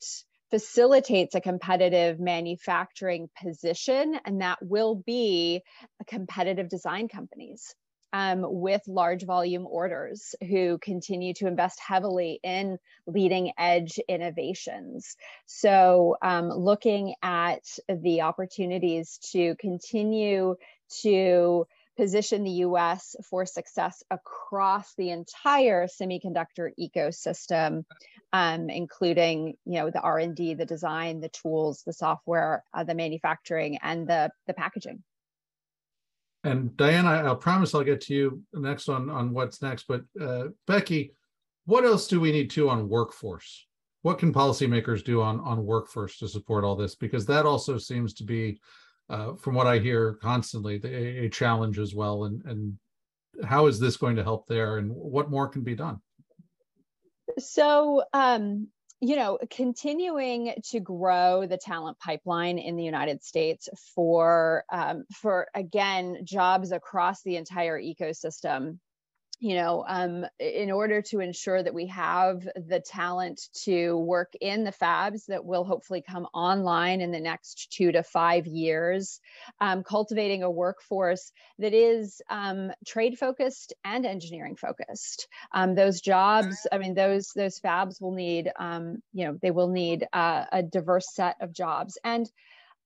facilitates a competitive manufacturing position, and that will be competitive design companies. Um, with large volume orders who continue to invest heavily in leading edge innovations. So, um, looking at the opportunities to continue to position the US for success across the entire semiconductor ecosystem um, including you know the r&d the design the tools the software uh, the manufacturing and the the packaging and diane I, will promise i'll get to you next on on what's next but uh, becky what else do we need to on workforce what can policymakers do on on workforce to support all this? Because that also seems to be, uh, from what I hear constantly, a, a challenge as well. And and how is this going to help there, and what more can be done? So um, you know, continuing to grow the talent pipeline in the United States for um, for again jobs across the entire ecosystem you know, um, in order to ensure that we have the talent to work in the fabs that will hopefully come online in the next two to five years, um, cultivating a workforce that is um, trade focused and engineering focused. Um, those jobs, I mean, those those fabs will need, um, you know, they will need uh, a diverse set of jobs and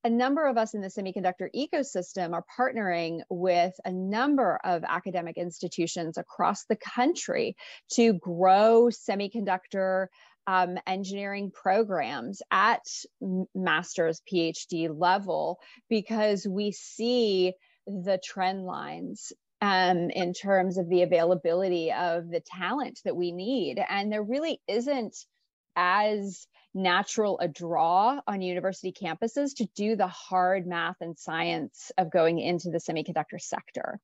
a number of us in the semiconductor ecosystem are partnering with a number of academic institutions across the country to grow semiconductor um, engineering programs at master's PhD level because we see the trend lines um, in terms of the availability of the talent that we need. And there really isn't as natural a draw on university campuses to do the hard math and science of going into the semiconductor sector.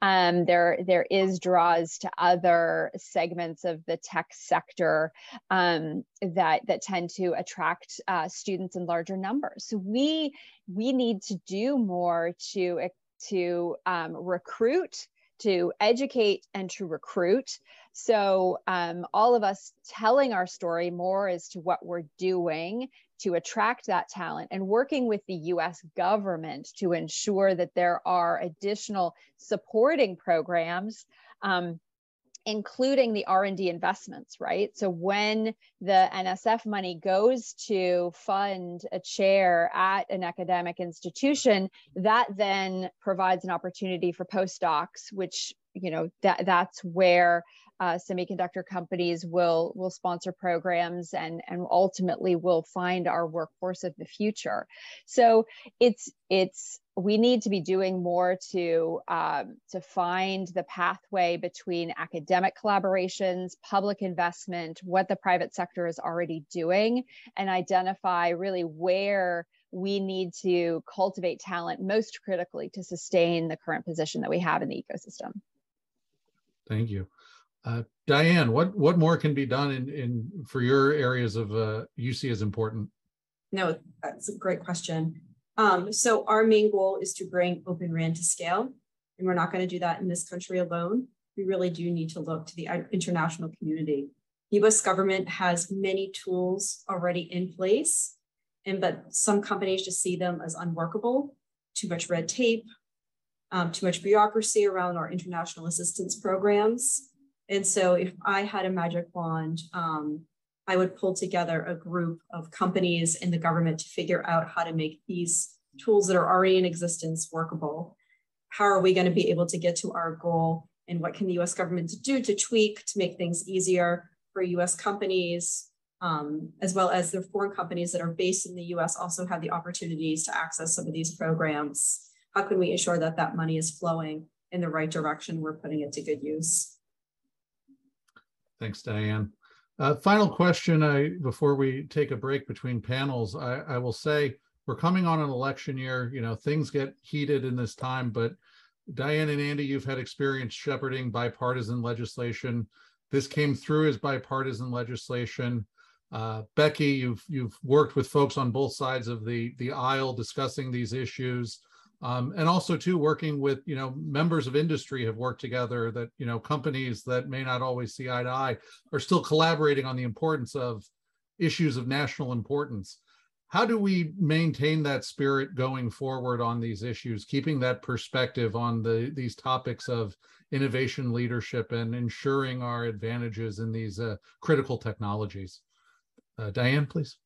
Um, there, there is draws to other segments of the tech sector um, that, that tend to attract uh, students in larger numbers. So we, we need to do more to, to um, recruit to educate and to recruit. So, um, all of us telling our story more as to what we're doing to attract that talent and working with the US government to ensure that there are additional supporting programs. Um, including the r&d investments right? So when the nsf money goes to fund a chair at an academic institution that then provides an opportunity for postdocs which you know that that's where uh, semiconductor companies will will sponsor programs and and ultimately will find our workforce of the future. So it's it's we need to be doing more to um, to find the pathway between academic collaborations public investment what the private sector is already doing and identify really where we need to cultivate talent most critically to sustain the current position that we have in the ecosystem Thank you. Uh, Diane, what what more can be done in, in for your areas of uh, you see as important? No, that's a great question. Um, so our main goal is to bring Open RAN to scale, and we're not going to do that in this country alone. We really do need to look to the international community. The U.S. government has many tools already in place, and but some companies just see them as unworkable, too much red tape, um, too much bureaucracy around our international assistance programs. And so if I had a magic wand, um, I would pull together a group of companies in the government to figure out how to make these tools that are already in existence workable. How are we going to be able to get to our goal? And what can the US government do to tweak to make things easier for US companies, um, as well as the foreign companies that are based in the US also have the opportunities to access some of these programs how can we ensure that that money is flowing in the right direction? We're putting it to good use. Thanks, Diane. Uh, final question I, before we take a break between panels. I, I will say we're coming on an election year. You know, things get heated in this time, but Diane and Andy, you've had experience shepherding bipartisan legislation. This came through as bipartisan legislation. Uh, Becky, you've you've worked with folks on both sides of the the aisle discussing these issues. Um, and also too working with you know members of industry have worked together that you know companies that may not always see eye to eye are still collaborating on the importance of issues of national importance. How do we maintain that spirit going forward on these issues keeping that perspective on the these topics of innovation leadership and ensuring our advantages in these uh, critical technologies? Uh, diane please.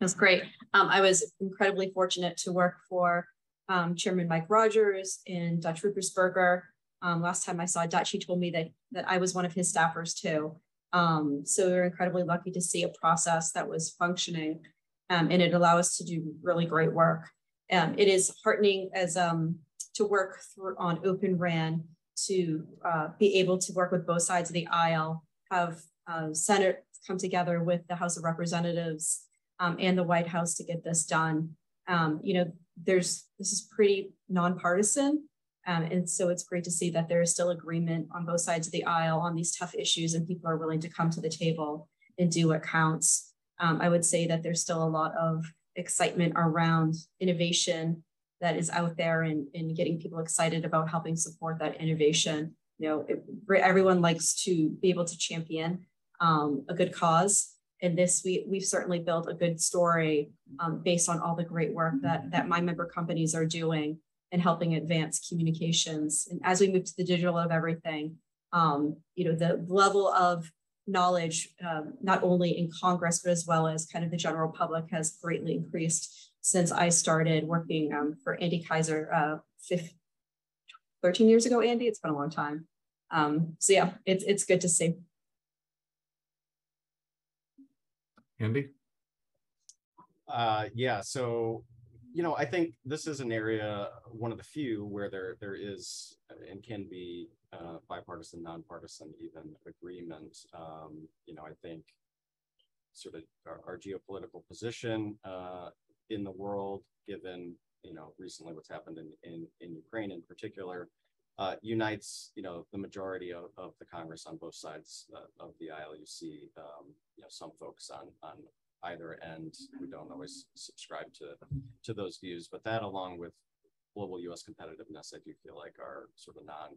That's great. Um, i was incredibly fortunate to work for um, Chairman Mike Rogers and Dutch Ruppersberger. Um, last time I saw Dutch, he told me that, that I was one of his staffers too. Um, so we are incredibly lucky to see a process that was functioning um, and it allowed us to do really great work. Um, it is heartening as um, to work through on Open RAN to uh, be able to work with both sides of the aisle, have uh, Senate come together with the House of Representatives and the White House to get this done. You know, there's this is pretty nonpartisan. Um, and so it's great to see that there is still agreement on both sides of the aisle on these tough issues and people are willing to come to the table and do what counts. Um, I would say that there's still a lot of excitement around innovation that is out there and, and getting people excited about helping support that innovation. You know, it, everyone likes to be able to champion um, a good cause. And this, we, we've certainly built a good story um, based on all the great work that, that my member companies are doing and helping advance communications. And as we move to the digital of everything, um, you know, the level of knowledge, um, not only in Congress, but as well as kind of the general public has greatly increased since I started working um, for Andy Keiser uh, 15, 13 years ago, Andy, it's been a long time. Um, so yeah, it's, it's good to see. Andy? Uh, yeah, so you know, I think this is an area, one of the few where there there is and can be uh, bipartisan, nonpartisan, even agreement. Um, you know, I think sort of our, our geopolitical position uh, in the world, given you know recently what's happened in in, in Ukraine in particular, uh, unites you know the majority of, of the Congress on both sides uh, of the aisle. You see, um, you know, some folks on on either end. We don't always subscribe to to those views, but that along with global U.S. competitiveness, I do feel like are sort of non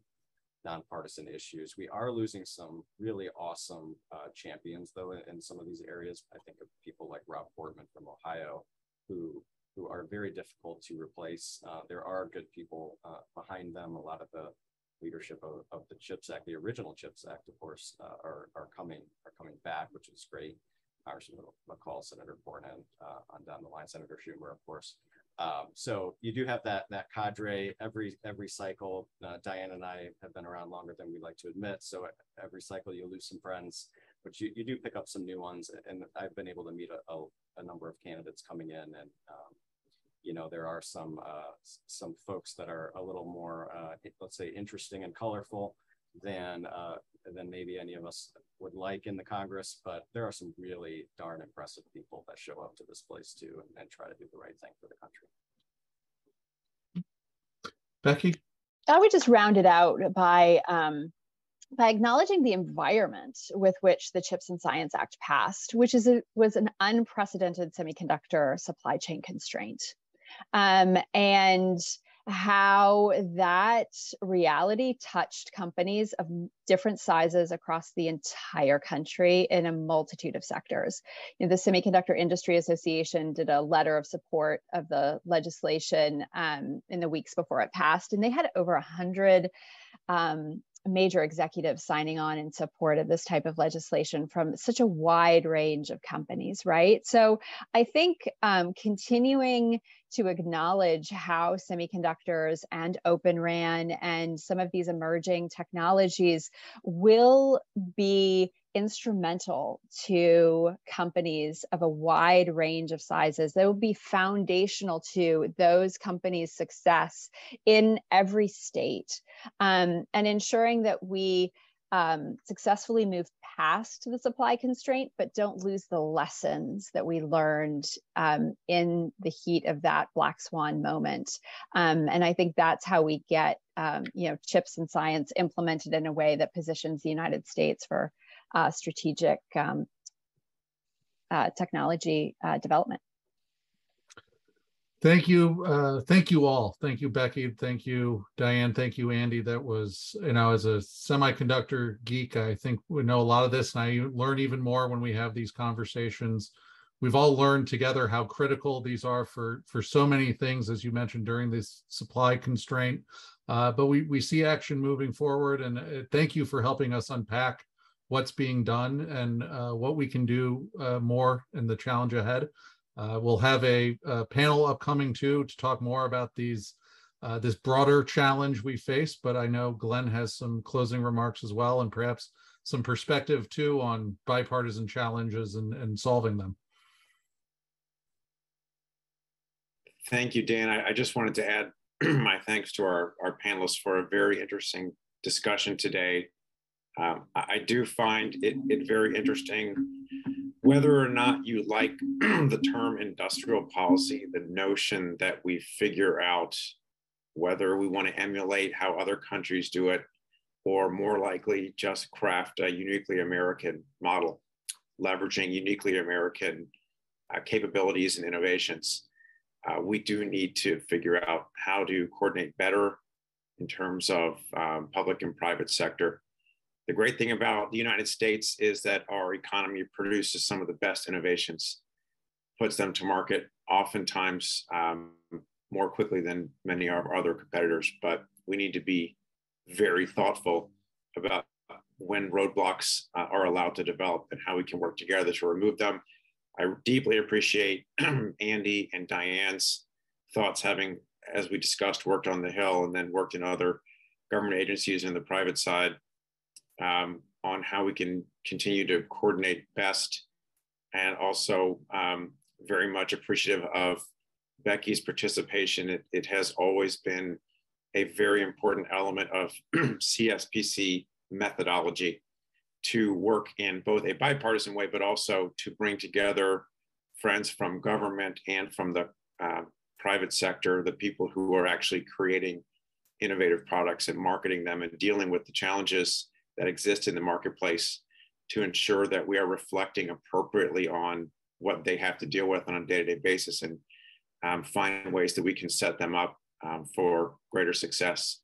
nonpartisan issues. We are losing some really awesome uh, champions, though, in, in, some of these areas. I think of people like Rob Portman from Ohio, who who are very difficult to replace. Uh, there are good people uh, behind them. A lot of the leadership of, of, the CHIPS Act, the original CHIPS Act, of course, uh, are are coming are coming back, which is great. Congressman McCaul, Senator Cornyn, uh, on down the line, Senator Schumer, of course. Um, so you do have that that cadre every every cycle. Uh, Diane and I have been around longer than we like to admit. So every cycle you lose some friends, but you, you do pick up some new ones. And I've been able to meet a, a, a number of candidates coming in, and um, you know there are some uh, some folks that are a little more uh, let's say interesting and colorful than uh, than maybe any of us would like in the Congress, but there are some really darn impressive people that show up to this place too and, and try to do the right thing for the country. Becky? I would just round it out by um, by acknowledging the environment with which the Chips and Science Act passed, which is a, was an unprecedented semiconductor supply chain constraint. Um, and how that reality touched companies of different sizes across the entire country in a multitude of sectors. You know, the Semiconductor Industry Association did a letter of support of the legislation um, in the weeks before it passed, and they had over 100 um, major executives signing on in support of this type of legislation from such a wide range of companies, right? So I think um, continuing to acknowledge how semiconductors and Open RAN and some of these emerging technologies will be instrumental to companies of a wide range of sizes. They will be foundational to those companies' success in every state um, and ensuring that we um, successfully move past the supply constraint, but don't lose the lessons that we learned um, in the heat of that black swan moment. Um, and I think that's how we get, um, you know, chips and science implemented in a way that positions the United States for uh, strategic um, uh, technology uh, development. Thank you. Uh, thank you all. Thank you, Becky. Thank you, Diane. Thank you, Andy. That was, you know, as a semiconductor geek, I think we know a lot of this and I learn even more when we have these conversations. We've all learned together how critical these are for, for so many things, as you mentioned, during this supply constraint. Uh, but we, we see action moving forward and uh, thank you for helping us unpack what's being done and uh, what we can do uh, more in the challenge ahead. Uh, we'll have a, a, panel upcoming too to talk more about these uh, this broader challenge we face. But I know Glenn has some closing remarks as well, and perhaps some perspective too on bipartisan challenges and, and solving them. Thank you, Dan. I, I just wanted to add my thanks to our, our panelists for a very interesting discussion today. Um, I, I, do find it, it very interesting whether or not you like the term industrial policy, the notion that we figure out whether we want to emulate how other countries do it, or more likely just craft a uniquely American model, leveraging uniquely American uh, capabilities and innovations. Uh, we do need to figure out how to coordinate better in terms of um, public and private sector. The great thing about the United States is that our economy produces some of the best innovations, puts them to market oftentimes um, more quickly than many of our other competitors. But we need to be very thoughtful about when roadblocks uh, are allowed to develop and how we can work together to remove them. I deeply appreciate Andy and Diane's thoughts, having, as we discussed, worked on the Hill and then worked in other government agencies in the private side um, on how we can continue to coordinate best. And also um, very much appreciative of Becky's participation. It, it has always been a very important element of CSPC methodology to work in both a bipartisan way, but also to bring together friends from government and from the uh, private sector, the people who are actually creating innovative products and marketing them and dealing with the challenges that exist in the marketplace to ensure that we are reflecting appropriately on what they have to deal with on a day-to-day basis and um, find ways that we can set them up um, for greater success.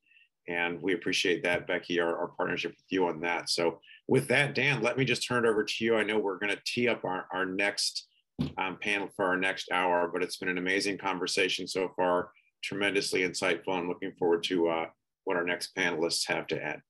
And we appreciate that, Becky, our, our, partnership with you on that. So with that, Dan, let me just turn it over to you. I know we're going to tee up our, our next um, panel for our next hour, but it's been an amazing conversation so far, tremendously insightful, and looking forward to uh, what our next panelists have to add.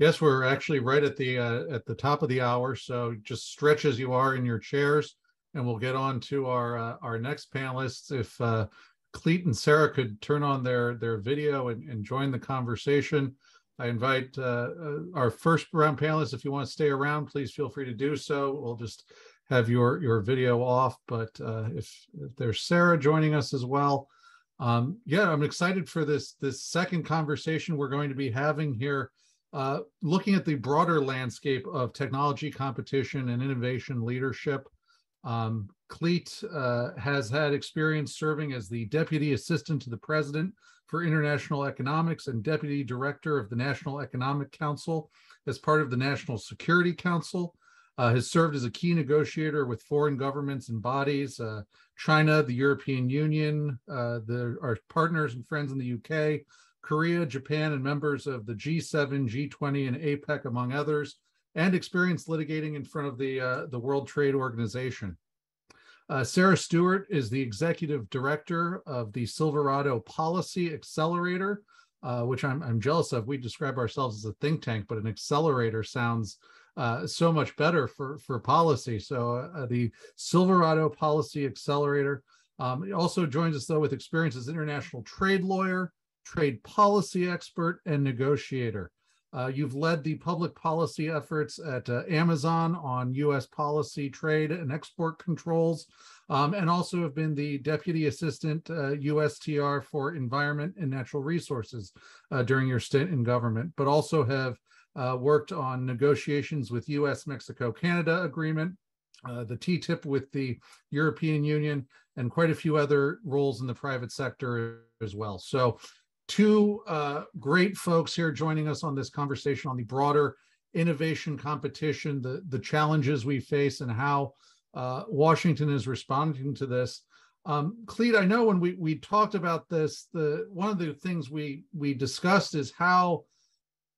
Yes, we're actually right at the uh, at the top of the hour, so just stretch as you are in your chairs, and we'll get on to our uh, our next panelists. If uh, Clete and Sarah could turn on their their video and, and join the conversation. I invite uh, uh, our first round panelists, if you want to stay around, please feel free to do so. We'll just have your your video off, but uh, if, if there's Sarah joining us as well, um, yeah, I'm excited for this this second conversation we're going to be having here, uh, looking at the broader landscape of technology competition and innovation leadership. Um, Clete uh, has had experience serving as the Deputy Assistant to the President for International Economics and Deputy Director of the National Economic Council as part of the National Security Council. Uh, has served as a key negotiator with foreign governments and bodies, uh, China, the European Union, uh, the, our partners and friends in the UK, Korea, Japan, and members of the G7, G20, and APEC, among others, and experience litigating in front of the, uh, the World Trade Organization. Uh, Sarah Stewart is the executive director of the Silverado Policy Accelerator, uh, which I'm, I'm jealous of. We describe ourselves as a think tank, but an accelerator sounds uh, so much better for, for policy. So uh, the Silverado Policy Accelerator um, also joins us, though, with experience as an international trade lawyer, trade policy expert, and negotiator. Uh, you've led the public policy efforts at uh, Amazon on U.S. policy, trade, and export controls, um, and also have been the Deputy Assistant uh, USTR for Environment and Natural Resources uh, during your stint in government, but also have uh, worked on negotiations with U.S. Mexico Canada agreement, uh, the TTIP with the European Union, and quite a few other roles in the private sector as well. So two uh, great folks here joining us on this conversation on the broader innovation competition, the, the challenges we face, and how uh, Washington is responding to this. Um, Clete, I know when we, we talked about this, the one of the things we we discussed is how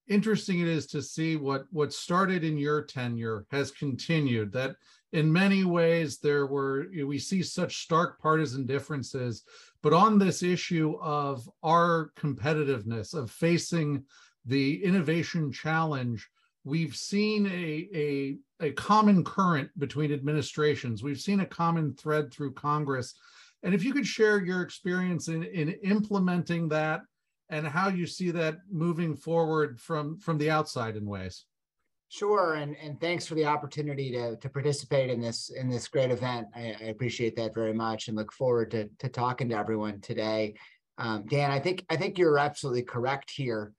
interesting it is to see what what started in your tenure has continued. That in many ways there were we see such stark partisan differences but on this issue of our competitiveness of facing the innovation challenge we've seen a, a, a common current between administrations. We've seen a common thread through congress. And if you could share your experience in, in implementing that and how you see that moving forward from from the outside in ways Sure, and, and thanks for the opportunity to, to participate in this in this great event. I, I appreciate that very much, and look forward to, to talking to everyone today. Um, Dan, I think I think you're absolutely correct here.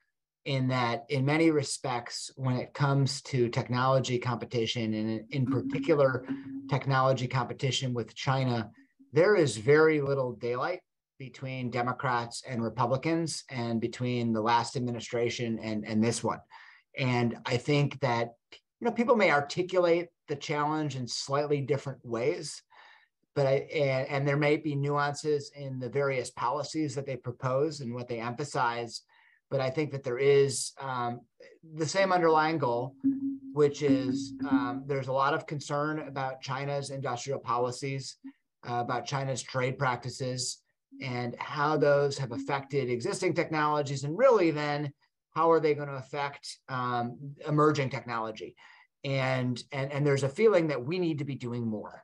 in that in many respects, when it comes to technology competition and in particular technology competition with China, there is very little daylight between Democrats and Republicans and between the last administration and, and this one. And I think that you know people may articulate the challenge in slightly different ways, but I, and, and there may be nuances in the various policies that they propose and what they emphasize. But I think that there is um, the same underlying goal, which is um, there's a lot of concern about China's industrial policies, uh, about China's trade practices, and how those have affected existing technologies, and really then how are they going to affect um, emerging technology? And, and and there's a feeling that we need to be doing more.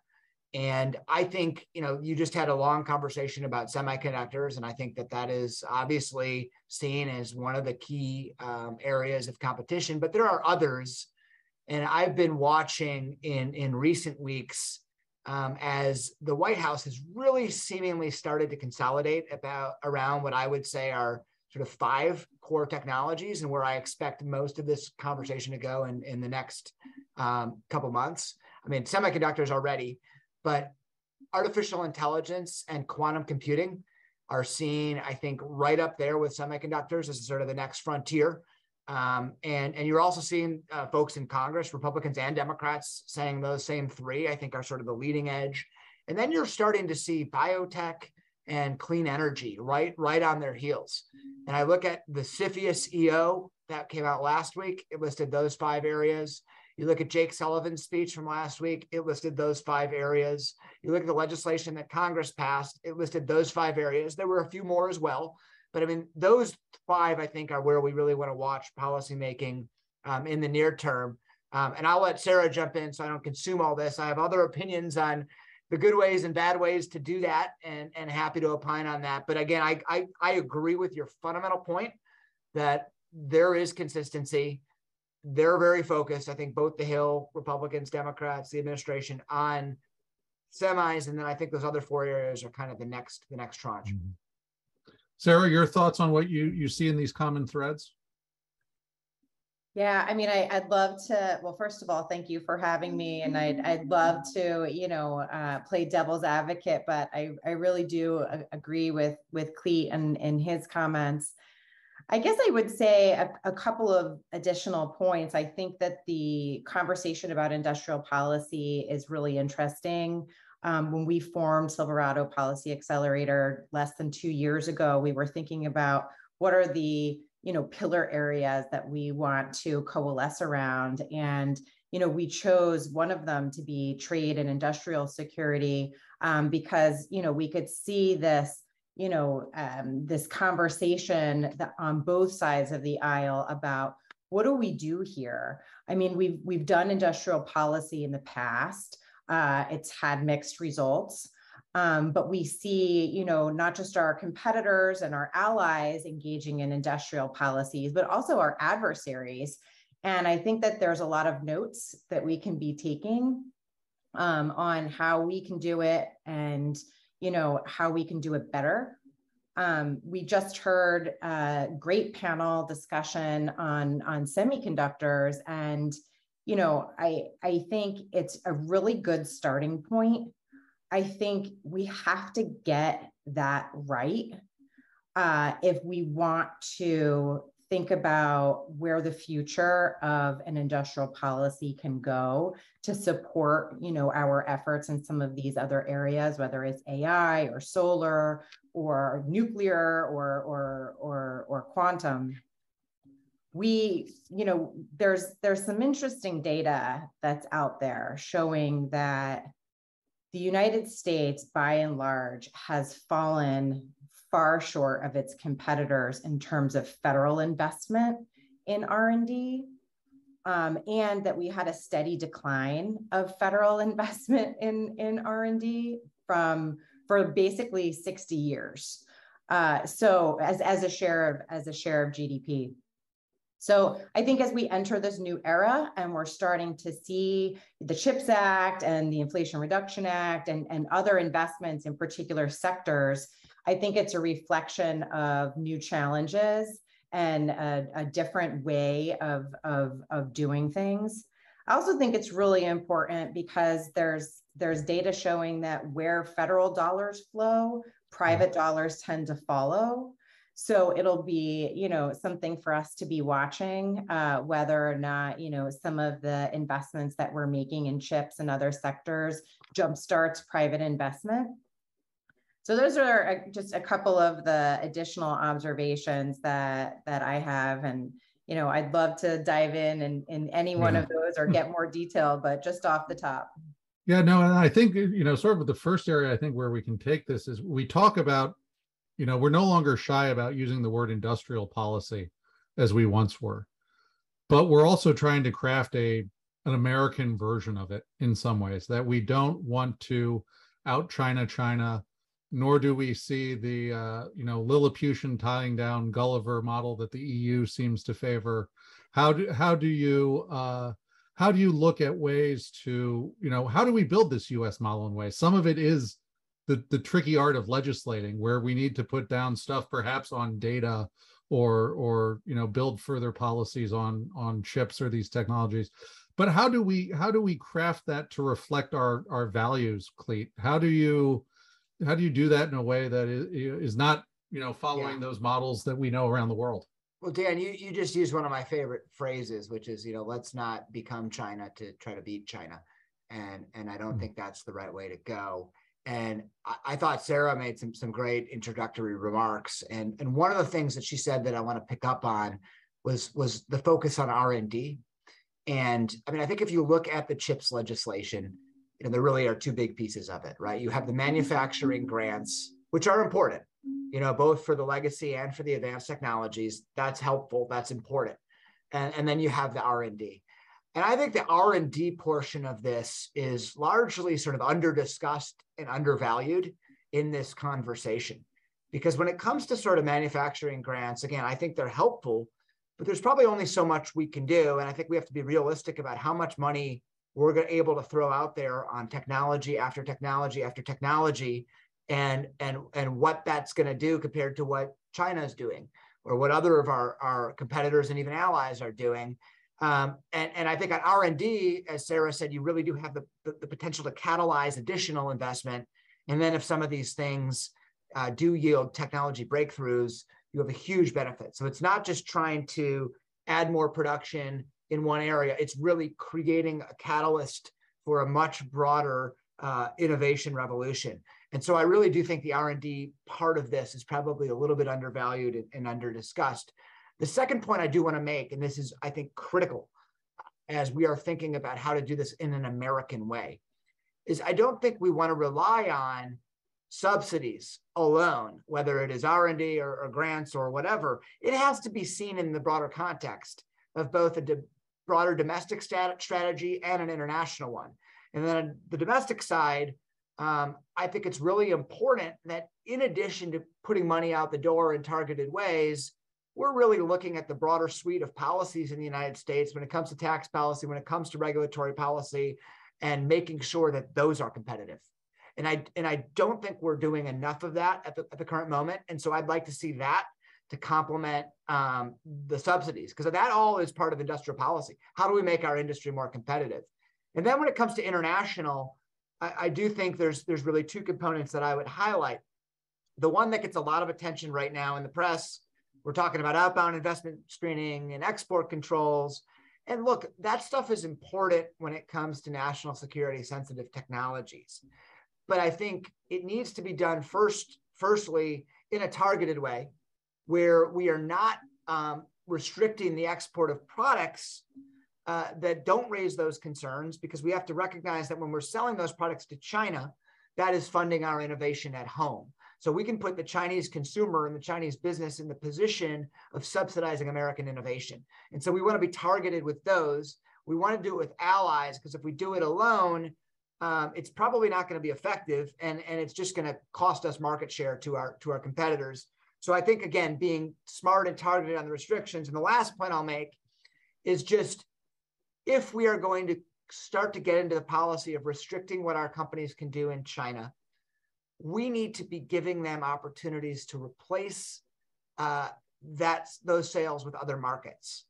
And I think, you know, you just had a long conversation about semiconductors, and I think that that is obviously seen as one of the key um, areas of competition. But there are others, and I've been watching in in recent weeks um, as the White House has really seemingly started to consolidate about around what I would say are sort of five core technologies, and where I expect most of this conversation to go in in the next um, couple months. I mean, semiconductors already but artificial intelligence and quantum computing are seen, I think, right up there with semiconductors as sort of the next frontier. Um, and, and you're also seeing uh, folks in Congress, Republicans and Democrats, saying those same three, I think, are sort of the leading edge. And then you're starting to see biotech and clean energy right, right on their heels. And I look at the CFIUS EO that came out last week, it listed those five areas. You look at Jake Sullivan's speech from last week, it listed those five areas. You look at the legislation that Congress passed, it listed those five areas. There were a few more as well. But I mean, those five, I think, are where we really want to watch policymaking um, in the near term. Um, and I'll let Sarah jump in so I don't consume all this. I have other opinions on the good ways and bad ways to do that and, and happy to opine on that. But again, I, I, I agree with your fundamental point that there is consistency they're very focused. I think both the Hill, Republicans, Democrats, the administration on semis, and then I think those other four areas are kind of the next the next tranche. Mm-hmm. Sarah, your thoughts on what you you see in these common threads? Yeah, I mean, I, would love to. Well, first of all, thank you for having me, and I'd I'd love to, you know, uh, play devil's advocate, but I I really do agree with with Clete and in his comments. I guess I would say a, a, couple of additional points. I think that the conversation about industrial policy is really interesting. Um, when we formed Silverado Policy Accelerator less than two years ago, we were thinking about what are the you know pillar areas that we want to coalesce around, and you know we chose one of them to be trade and industrial security um, because you know we could see this you know, um, this conversation on both sides of the aisle about what do we do here? I mean, we've we've done industrial policy in the past. Uh, it's had mixed results. Um, but we see, you know, not just our competitors and our allies engaging in industrial policies, but also our adversaries. And I think that there's a lot of notes that we can be taking um, on how we can do it and you know, how we can do it better. Um, we just heard a great panel discussion on, on semiconductors and, you know, I, I think it's a really good starting point. I think we have to get that right uh, if we want to think about where the future of an industrial policy can go to support you know our efforts in some of these other areas whether it's ai or solar or nuclear or or or, or quantum. We you know there's there's some interesting data that's out there showing that the united states by and large has fallen far short of its competitors in terms of federal investment in R&D, um, and that we had a steady decline of federal investment in, in R&D from for basically 60 years. Uh, so as, as a share of as a share of GDP. So I think as we enter this new era and we're starting to see the CHIPS Act and the Inflation Reduction Act and, and other investments in particular sectors I think it's a reflection of new challenges and a, a different way of, of, of doing things. I also think it's really important because there's there's data showing that where federal dollars flow, private mm-hmm. dollars tend to follow. So it'll be, you know, something for us to be watching uh, whether or not, you know, some of the investments that we're making in chips and other sectors jumpstarts private investment. So those are just a couple of the additional observations that that I have, and you know, I'd love to dive in and in any one yeah. of those or get more detail, but just off the top. Yeah, no, and I think you know, sort of the first area I think where we can take this is we talk about you know, we're no longer shy about using the word industrial policy as we once were. But we're also trying to craft a an American version of it in some ways that we don't want to out China China, nor do we see the uh, you know Lilliputian tying down Gulliver model that the EU seems to favor. How do how do you uh, how do you look at ways to you know how do we build this U.S. model in ways? Some of it is the the tricky art of legislating where we need to put down stuff perhaps on data or or you know build further policies on on chips or these technologies. But how do we how do we craft that to reflect our our values Clete how do you how do you do that in a way that is, is not you know following yeah. those models that we know around the world? Well dan you, you just used one of my favorite phrases which is you know let's not become china to try to beat china. And and i don't mm-hmm. think that's the right way to go and I, I, thought Sarah made some some great introductory remarks. And and one of the things that she said that I want to pick up on was was the focus on R and D. And I mean, I think if you look at the CHIPS legislation, you know, there really are two big pieces of it, right? You have the manufacturing grants, which are important, you know, both for the legacy and for the advanced technologies. That's helpful. That's important. And, and then you have the R and D. And I think the R&D portion of this is largely sort of under discussed and undervalued in this conversation. Because when it comes to sort of manufacturing grants, again, I think they're helpful, but there's probably only so much we can do. And I think we have to be realistic about how much money we're able to throw out there on technology after technology after technology and and and what that's going to do compared to what China is doing or what other of our, our competitors and even allies are doing. Um, and, and I think on R&D, as Sarah said, you really do have the, the, the, potential to catalyze additional investment. And then if some of these things uh, do yield technology breakthroughs, you have a huge benefit. So it's not just trying to add more production in one area, it's really creating a catalyst for a much broader uh, innovation revolution. And so I really do think the R&D part of this is probably a little bit undervalued and, and under discussed. The second point I do want to make, and this is, I think, critical as we are thinking about how to do this in an American way, is I don't think we want to rely on subsidies alone, whether it is R&D or, or grants or whatever. It has to be seen in the broader context of both a broader domestic stat- strategy and an international one. And then the domestic side, um, I think it's really important that in addition to putting money out the door in targeted ways, we're really looking at the broader suite of policies in the United States when it comes to tax policy, when it comes to regulatory policy, and making sure that those are competitive. And I and I don't think we're doing enough of that at the, at the current moment. And so I'd like to see that to complement um, the subsidies because that all is part of industrial policy. How do we make our industry more competitive? And then when it comes to international, I, I do think there's there's really two components that I would highlight. The one that gets a lot of attention right now in the press we're talking about outbound investment screening and export controls. And look, that stuff is important when it comes to national security sensitive technologies. But I think it needs to be done first, firstly, in a targeted way where we are not um, restricting the export of products uh, that don't raise those concerns because we have to recognize that when we're selling those products to China, that is funding our innovation at home. So we can put the Chinese consumer and the Chinese business in the position of subsidizing American innovation. And so we want to be targeted with those. We want to do it with allies because if we do it alone, um, it's probably not going to be effective, and and it's just going to cost us market share to our to our competitors. So I think again, being smart and targeted on the restrictions. And the last point I'll make is just if we are going to start to get into the policy of restricting what our companies can do in China, we need to be giving them opportunities to replace uh, that's those sales with other markets.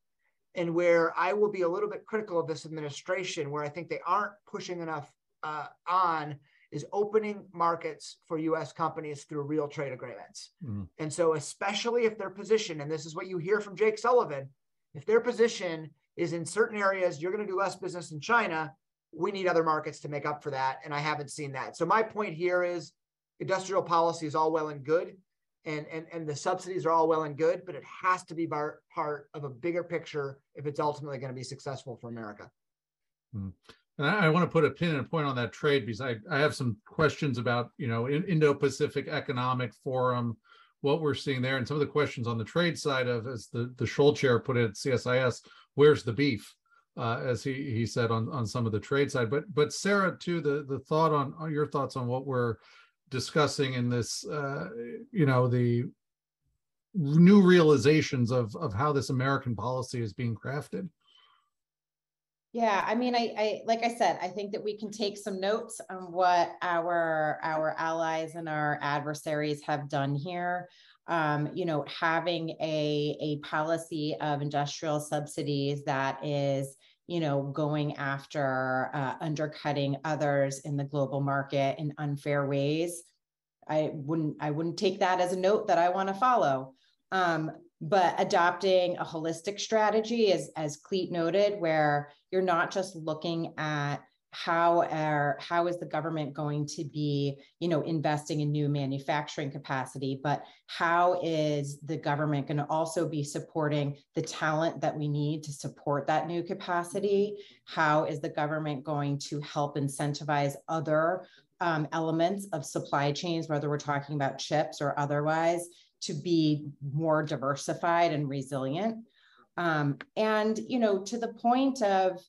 And where I will be a little bit critical of this administration, where I think they aren't pushing enough uh, on, is opening markets for US companies through real trade agreements. Mm. And so, especially if their position, and this is what you hear from Jake Sullivan, if their position is in certain areas, you're going to do less business in China, we need other markets to make up for that. And I haven't seen that. So, my point here is industrial policy is all well and good. And, and, and the subsidies are all well and good, but it has to be bar, part of a bigger picture if it's ultimately going to be successful for America. Mm. And I, I, want to put a pin and a point on that trade because I, I have some questions about, you know, in, Indo-Pacific Economic Forum, what we're seeing there, and some of the questions on the trade side of, as the the Scholl chair put it at CSIS, where's the beef, uh, as he he said on on some of the trade side. But but Sarah, too, the the thought on, on your thoughts on what we're discussing in this, uh, you know, the new realizations of of how this American policy is being crafted. Yeah, I mean, I, I like I said, I think that we can take some notes on what our our allies and our adversaries have done here. Um, you know, having a a policy of industrial subsidies that is you know going after uh, undercutting others in the global market in unfair ways i wouldn't i wouldn't take that as a note that i want to follow. Um, but adopting a holistic strategy as as Clete noted where you're not just looking at how are how is the government going to be you know investing in new manufacturing capacity but how is the government going to also be supporting the talent that we need to support that new capacity how is the government going to help incentivize other um, elements of supply chains whether we're talking about chips or otherwise to be more diversified and resilient. Um, and you know, to the point of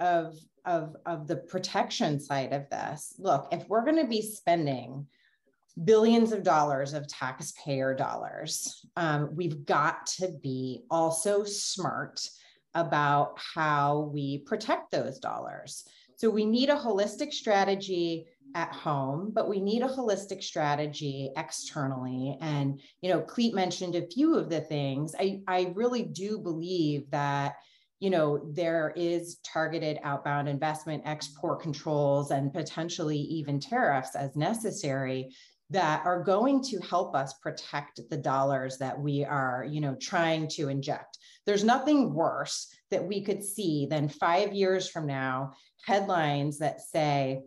of of of the protection side of this, look, if we're going to be spending billions of dollars of taxpayer dollars, um, we've got to be also smart about how we protect those dollars. So we need a holistic strategy at home, but we need a holistic strategy externally. And, you know, Clete mentioned a few of the things. I, I really do believe that, you know, there is targeted outbound investment, export controls, and potentially even tariffs as necessary that are going to help us protect the dollars that we are, you know, trying to inject. There's nothing worse that we could see than five years from now, headlines that say,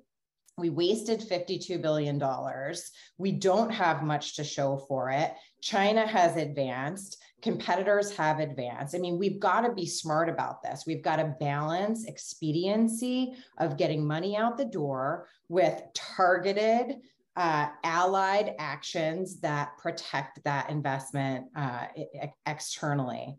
we wasted $52 billion. We don't have much to show for it. China has advanced, competitors have advanced. I mean, we've got to be smart about this. We've got to balance expediency of getting money out the door with targeted uh, allied actions that protect that investment uh, externally.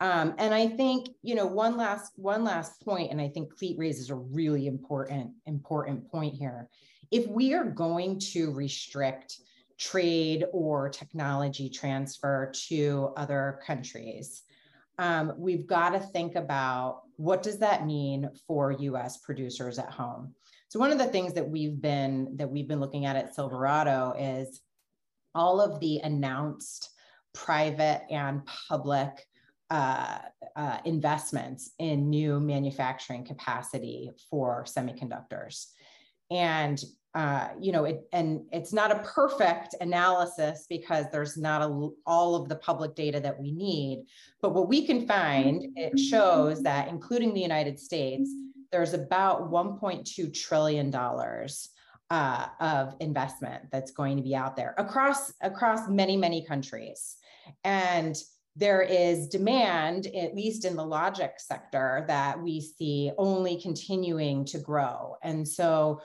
Um, and I think, you know, one last one last point, and I think Clete raises a really important important point here. If we are going to restrict trade or technology transfer to other countries, um, we've got to think about what does that mean for U.S. producers at home. So one of the things that we've been that we've been looking at at Silverado is all of the announced private and public uh, uh, investments in new manufacturing capacity for semiconductors. And uh, you know, it, and it's not a perfect analysis because there's not a, all of the public data that we need. But what we can find, it shows that, including the United States, there's about 1.2 trillion dollars uh, of investment that's going to be out there across across many many countries, and there is demand, at least in the logic sector, that we see only continuing to grow. And so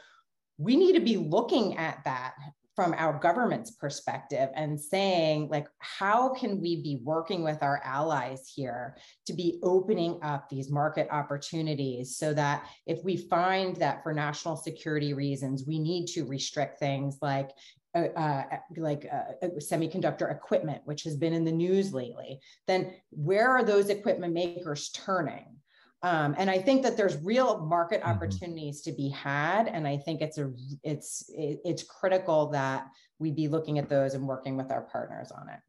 we need to be looking at that from our government's perspective and saying like how can we be working with our allies here to be opening up these market opportunities so that if we find that for national security reasons we need to restrict things like uh, uh, like uh, semiconductor equipment, which has been in the news lately, then where are those equipment makers turning? Um, and I think that there's real market mm-hmm. opportunities to be had, and I think it's a it's it's critical that we be looking at those and working with our partners on it.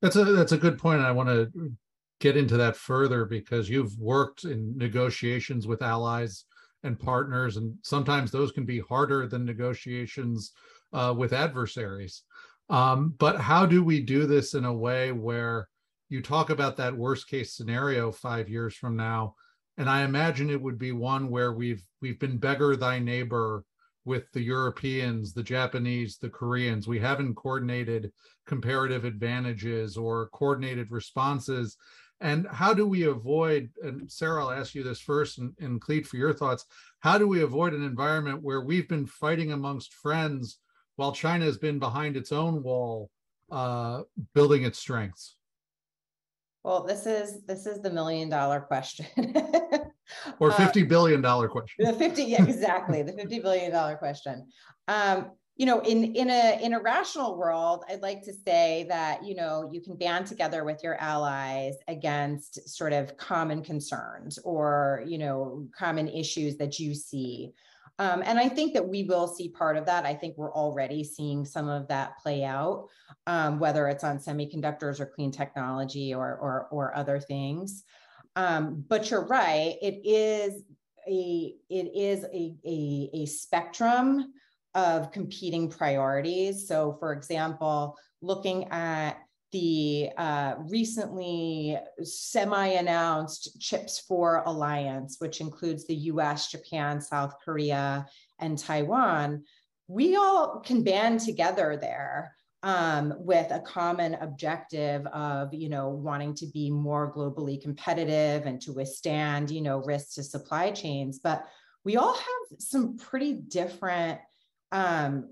That's a that's a good point. I want to get into that further because you've worked in negotiations with allies and partners, and sometimes those can be harder than negotiations uh, with adversaries. Um, but how do we do this in a way where you talk about that worst case scenario five years from now, and I imagine it would be one where we've we've been beggar thy neighbor with the Europeans, the Japanese, the Koreans. We haven't coordinated comparative advantages or coordinated responses. And how do we avoid, and Sarah, I'll ask you this first, and, and Clete for your thoughts. How do we avoid an environment where we've been fighting amongst friends while China has been behind its own wall, uh, building its strengths? Well, this is this is the million dollar question. or uh, fifty billion dollar question. The 50, yeah, exactly. the 50 billion dollar question. Um, you know, in in a in a rational world, I'd like to say that, you know, you can band together with your allies against sort of common concerns or, you know, common issues that you see. Um, and I think that we will see part of that. I think we're already seeing some of that play out, um, whether it's on semiconductors or clean technology or, or, or other things. Um, but you're right, it is a, it is a, a, a spectrum of competing priorities. So for example, looking at the uh, recently semi-announced Chips for Alliance, which includes the US, Japan, South Korea, and Taiwan, we all can band together there um, with a common objective of, you know, wanting to be more globally competitive and to withstand, you know, risks to supply chains. But we all have some pretty different um,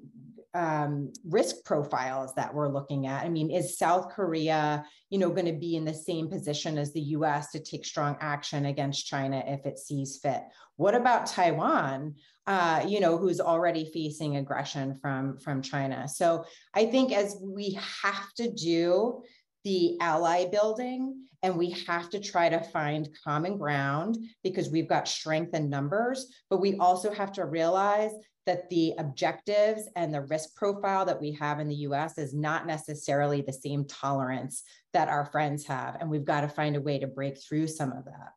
um, risk profiles that we're looking at. I mean, is South Korea, you know, going to be in the same position as the U.S. to take strong action against China if it sees fit? What about Taiwan? Uh, you know, who's already facing aggression from from China? So I think as we have to do the ally building and we have to try to find common ground because we've got strength in numbers but we also have to realize that the objectives and the risk profile that we have in the US is not necessarily the same tolerance that our friends have. And we've got to find a way to break through some of that.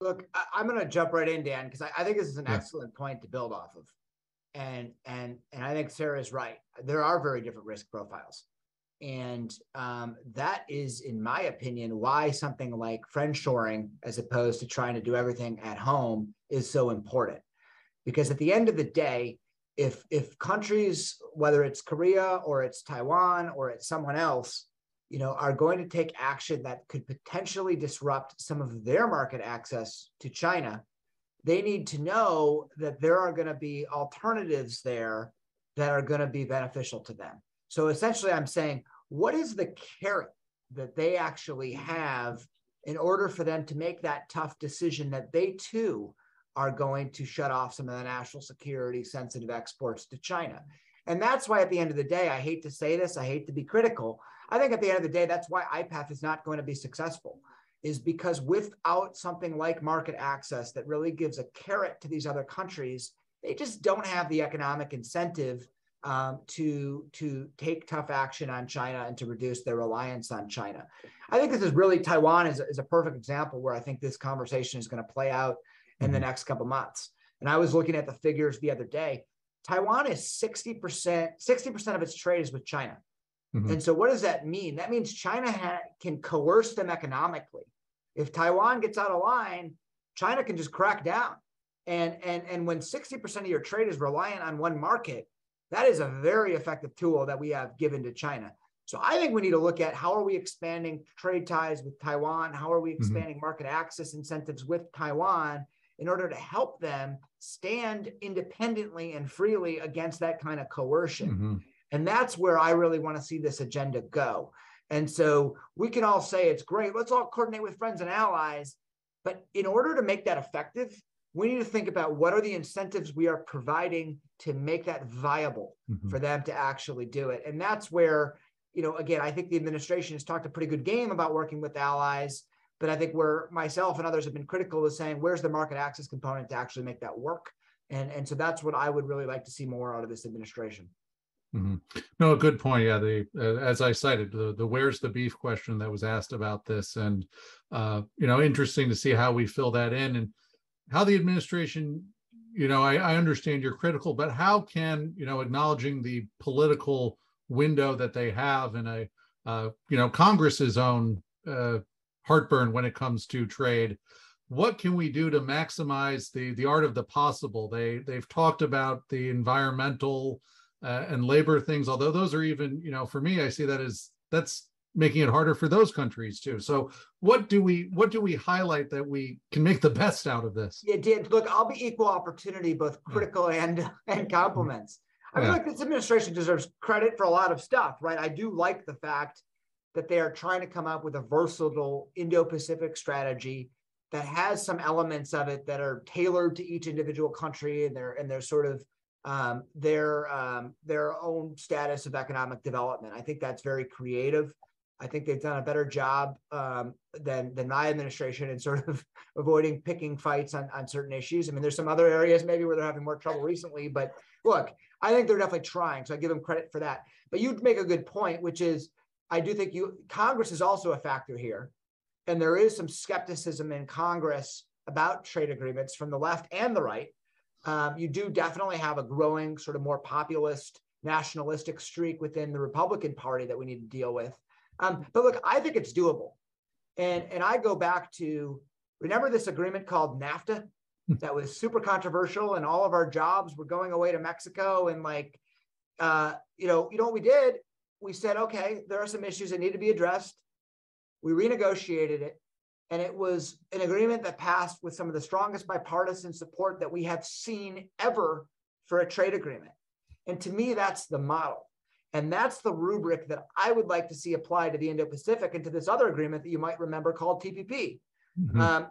Look, I, am going to jump right in, Dan, because I, I, think this is an yeah. excellent point to build off of. And and and I think Sarah is right. There are very different risk profiles. And um, that is, in my opinion, why something like friendshoring, as opposed to trying to do everything at home, is so important because at the end of the day if if countries whether it's korea or it's taiwan or it's someone else you know are going to take action that could potentially disrupt some of their market access to china they need to know that there are going to be alternatives there that are going to be beneficial to them. So essentially i'm saying what is the carrot that they actually have in order for them to make that tough decision that they too are going to shut off some of the national security sensitive exports to China. And that's why, at the end of the day, I hate to say this, I hate to be critical. I think at the end of the day, that's why IPEF is not going to be successful, is because without something like market access that really gives a carrot to these other countries, they just don't have the economic incentive um, to to take tough action on China and to reduce their reliance on China. I think this is really Taiwan is, is a perfect example where I think this conversation is going to play out in the mm-hmm. next couple months. And I was looking at the figures the other day. Taiwan is 60%, 60% of its trade is with China. Mm-hmm. And so what does that mean? That means China ha- can coerce them economically. If Taiwan gets out of line, China can just crack down. And, and, and when 60% of your trade is reliant on one market, that is a very effective tool that we have given to China. So I think we need to look at how are we expanding trade ties with Taiwan? How are we mm-hmm. expanding mm-hmm. market access incentives with Taiwan? In order to help them stand independently and freely against that kind of coercion. Mm-hmm. And that's where I really want to see this agenda go. And so we can all say it's great. Let's all coordinate with friends and allies. But in order to make that effective, we need to think about what are the incentives we are providing to make that viable mm-hmm. for them to actually do it. And that's where, you know, again, I think the administration has talked a pretty good game about working with allies but I think where myself and others have been critical is saying, where's the market access component to actually make that work? And, and so that's what I would really like to see more out of this administration. Mhm. No, a good point. Yeah, the uh, as I cited, the the where's the beef question that was asked about this, and uh, you know, interesting to see how we fill that in and how the administration. You know, I, I understand you're critical, but how can you know acknowledging the political window that they have in a uh, you know Congress's own uh, heartburn when it comes to trade. What can we do to maximize the the art of the possible? They they've talked about the environmental uh, and labor things, although those are even you know for me I see that as that's making it harder for those countries too. So what do we what do we highlight that we can make the best out of this? Yeah, Dan, look, I'll be equal opportunity, both critical and and compliments. I feel Yeah. like this administration deserves credit for a lot of stuff, right? I do like the fact that they are trying to come up with a versatile Indo-Pacific strategy that has some elements of it that are tailored to each individual country and their and their sort of um, their um, their own status of economic development. I think that's very creative. I think they've done a better job um, than than my administration in sort of avoiding picking fights on on certain issues. I mean, there's some other areas maybe where they're having more trouble recently, but look, I think they're definitely trying. So I give them credit for that. But you'd make a good point, which is I do think you Congress is also a factor here. And there is some skepticism in Congress about trade agreements from the left and the right. Um, you do definitely have a growing, sort of more populist, nationalistic streak within the Republican Party that we need to deal with. Um, but look, I think it's doable. And, and I go back to remember this agreement called NAFTA that was super controversial and all of our jobs were going away to Mexico and like uh, you know, you know what we did? We said, okay, there are some issues that need to be addressed. We renegotiated it, and it was an agreement that passed with some of the strongest bipartisan support that we have seen ever for a trade agreement. And to me, that's the model. And that's the rubric that I would like to see applied to the Indo Pacific and to this other agreement that you might remember called TPP. Mhm. Um,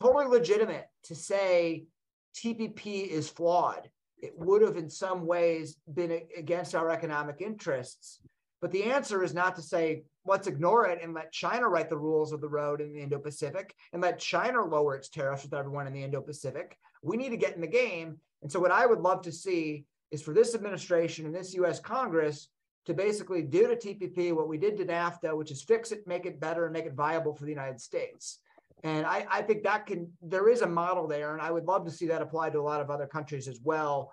totally legitimate to say TPP is flawed. It would have, in some ways, been against our economic interests. But the answer is not to say, let's ignore it and let China write the rules of the road in the Indo Pacific and let China lower its tariffs with everyone in the Indo Pacific. We need to get in the game. And so, what I would love to see is for this administration and this US Congress to basically do to TPP what we did to NAFTA, which is fix it, make it better, and make it viable for the United States. And I, I think that can, there is a model there, and I would love to see that applied to a lot of other countries as well.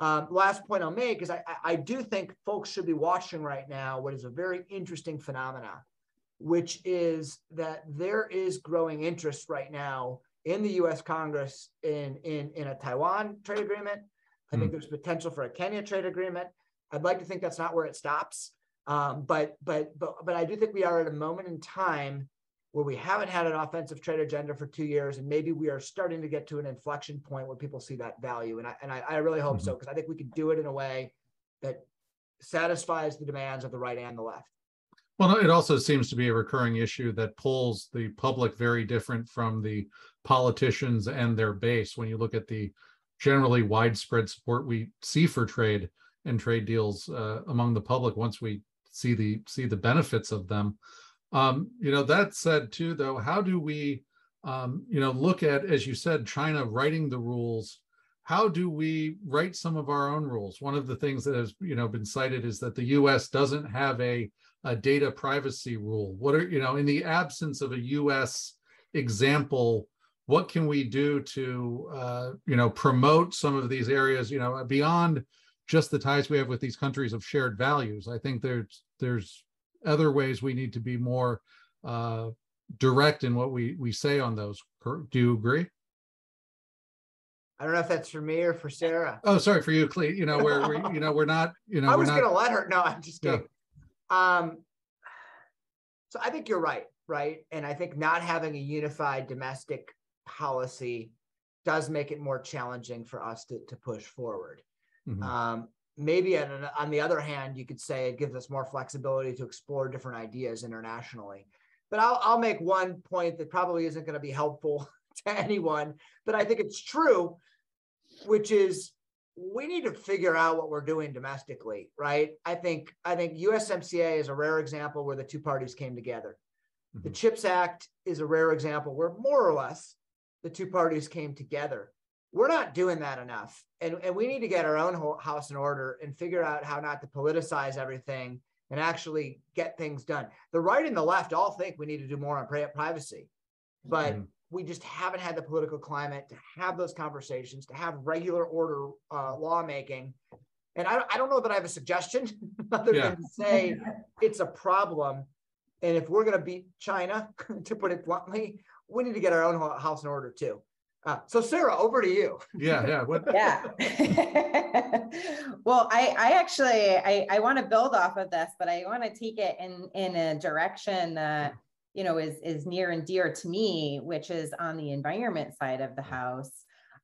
Um, last point I'll make is I, I- do think folks should be watching right now what is a very interesting phenomena, which is that there is growing interest right now in the US Congress in, in, in a Taiwan trade agreement. I think there's potential for a Kenya trade agreement. I'd like to think that's not where it stops. Um, but but but but I do think we are at a moment in time where we haven't had an offensive trade agenda for two years, and maybe we are starting to get to an inflection point where people see that value. And I and I, I really hope so because I think we can do it in a way that satisfies the demands of the right and the left. Well, it also seems to be a recurring issue that pulls the public very different from the politicians and their base. When you look at the generally widespread support we see for trade and trade deals uh, among the public, once we see the see the benefits of them. Um, you know, that said, too, though, how do we, um, you know, look at, as you said, China writing the rules? How do we write some of our own rules? One of the things that has, you know, been cited is that the U.S. doesn't have a a data privacy rule? What are, you know, in the absence of a US example, what can we do to, uh, you know, promote some of these areas, you know, beyond just the ties we have with these countries of shared values? I think there's, there's other ways we need to be more uh, direct in what we, we say on those. Do you agree? I don't know if that's for me or for Sarah. Oh, sorry for you, Cle, you know, where we, you know, we're not, you know, I was not. gonna let her. No, I'm just Yeah. kidding. Um, so I think you're right, right? And I think not having a unified domestic policy does make it more challenging for us to, to push forward. Mhm. Um, maybe on, on the other hand, you could say it gives us more flexibility to explore different ideas internationally. But I'll, I'll make one point that probably isn't going to be helpful to anyone, but I think it's true, which is we need to figure out what we're doing domestically, right? I think I think USMCA is a rare example where the two parties came together. The Mhm. CHIPS Act is a rare example where more or less the two parties came together. We're not doing that enough. And, and we need to get our own house in order and figure out how not to politicize everything and actually get things done. The right and the left all think we need to do more on privacy, but mm-hmm. we just haven't had the political climate to have those conversations, to have regular order uh, lawmaking. And I, I don't know that I have a suggestion other yeah. than to say it's a problem. And if we're going to beat China, to put it bluntly, we need to get our own house in order too. Uh, so Sarah, over to you. Yeah, yeah. What? yeah. well, I, I actually, I, I want to build off of this, but I want to take it in, in a direction that, you know, is, is near and dear to me, which is on the environment side of the house.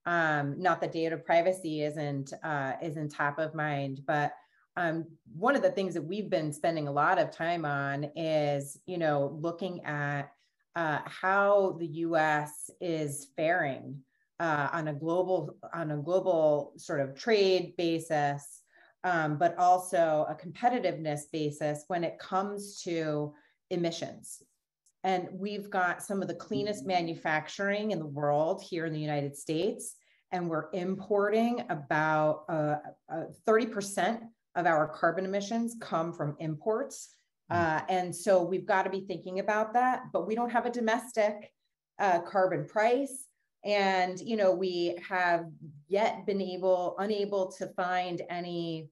Um, not that data privacy isn't, uh, isn't top of mind, but um, one of the things that we've been spending a lot of time on is, you know, looking at uh, how the U.S. is faring uh, on a global on a global sort of trade basis, um, but also a competitiveness basis when it comes to emissions. And we've got some of the cleanest manufacturing in the world here in the United States, and we're importing about uh, 30% uh, of our carbon emissions come from imports. Mm. Uh, and so we've got to be thinking about that, but we don't have a domestic uh, carbon price. And, you know, we have yet been able, unable to find any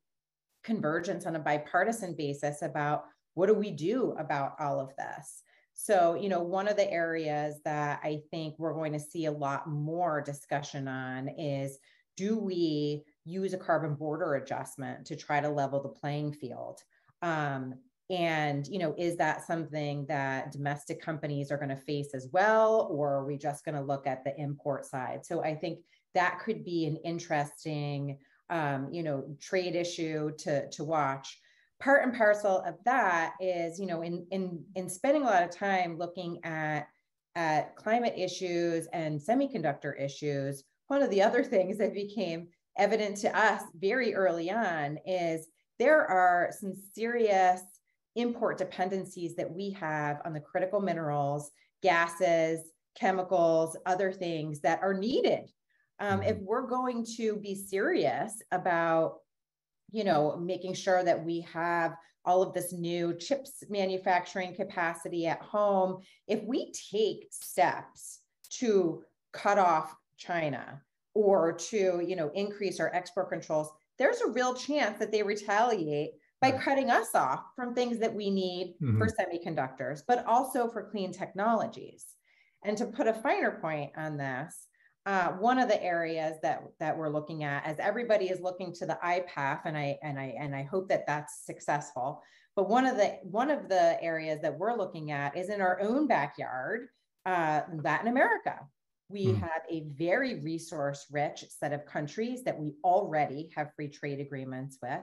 convergence on a bipartisan basis about what do we do about all of this. So, you know, one of the areas that I think we're going to see a lot more discussion on is do we use a carbon border adjustment to try to level the playing field? Um, and, you know, is that something that domestic companies are going to face as well? Or are we just going to look at the import side? So I think that could be an interesting, um, you know, trade issue to, to watch. Part and parcel of that is, you know, in, in, in spending a lot of time looking at, at climate issues and semiconductor issues, one of the other things that became evident to us very early on is there are some serious import dependencies that we have on the critical minerals, gases, chemicals, other things that are needed. Um, if mm-hmm. we're going to be serious about, you know, making sure that we have all of this new chips manufacturing capacity at home, if we take steps to cut off China or to, you know, increase our export controls, there's a real chance that they retaliate by cutting us off from things that we need mm-hmm. for semiconductors, but also for clean technologies. And to put a finer point on this, uh, one of the areas that that we're looking at, as everybody is looking to the IPEF, and I and I and I hope that that's successful. But one of the one of the areas that we're looking at is in our own backyard, uh, Latin America. We mm. have a very resource rich set of countries that we already have free trade agreements with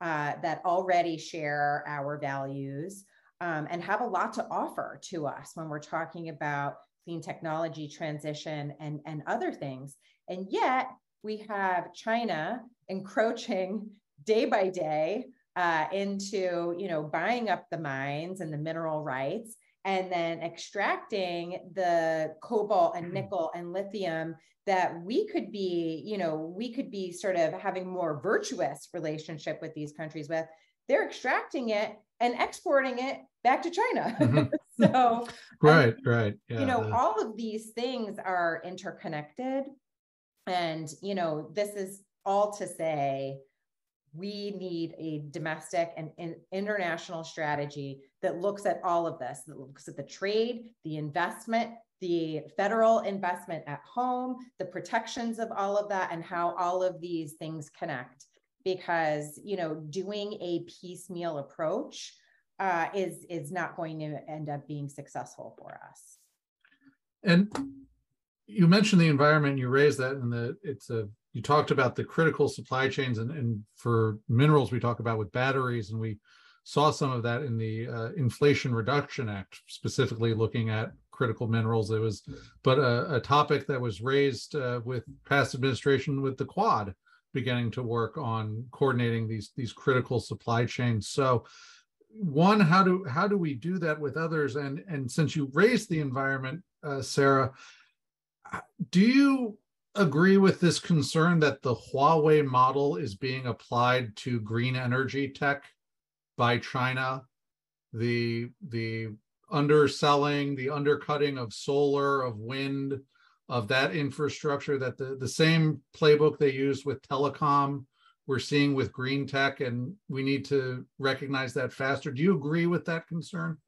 uh, that already share our values um, and have a lot to offer to us when we're talking about clean technology transition and, and other things. And yet we have China encroaching day by day uh, into, you know, buying up the mines and the mineral rights and then extracting the cobalt and mm-hmm. nickel and lithium that we could be, you know, we could be sort of having more virtuous relationship with these countries with. They're extracting it and exporting it back to China. Mm-hmm. so right, um, right. Yeah, you know, all of these things are interconnected. And, you know, this is all to say we need a domestic and, and, international strategy that looks at all of this, that looks at the trade, the investment, the federal investment at home, the protections of all of that, and how all of these things connect. Because you know, doing a piecemeal approach uh, is is not going to end up being successful for us. And you mentioned the environment. You raised that, and that it's a you talked about the critical supply chains, and, and for minerals, we talk about with batteries, and we saw some of that in the uh, Inflation Reduction Act, specifically looking at critical minerals. It was, but a, a topic that was raised uh, with past administration with the Quad beginning to work on coordinating these these critical supply chains. So, one, how do how do we do that with others? And and since you raised the environment, uh, Sarah, do you agree with this concern that the Huawei model is being applied to green energy tech by China? The the underselling, the undercutting of solar, of wind, of that infrastructure, that the, the same playbook they used with telecom, we're seeing with green tech, and we need to recognize that faster. Do you agree with that concern?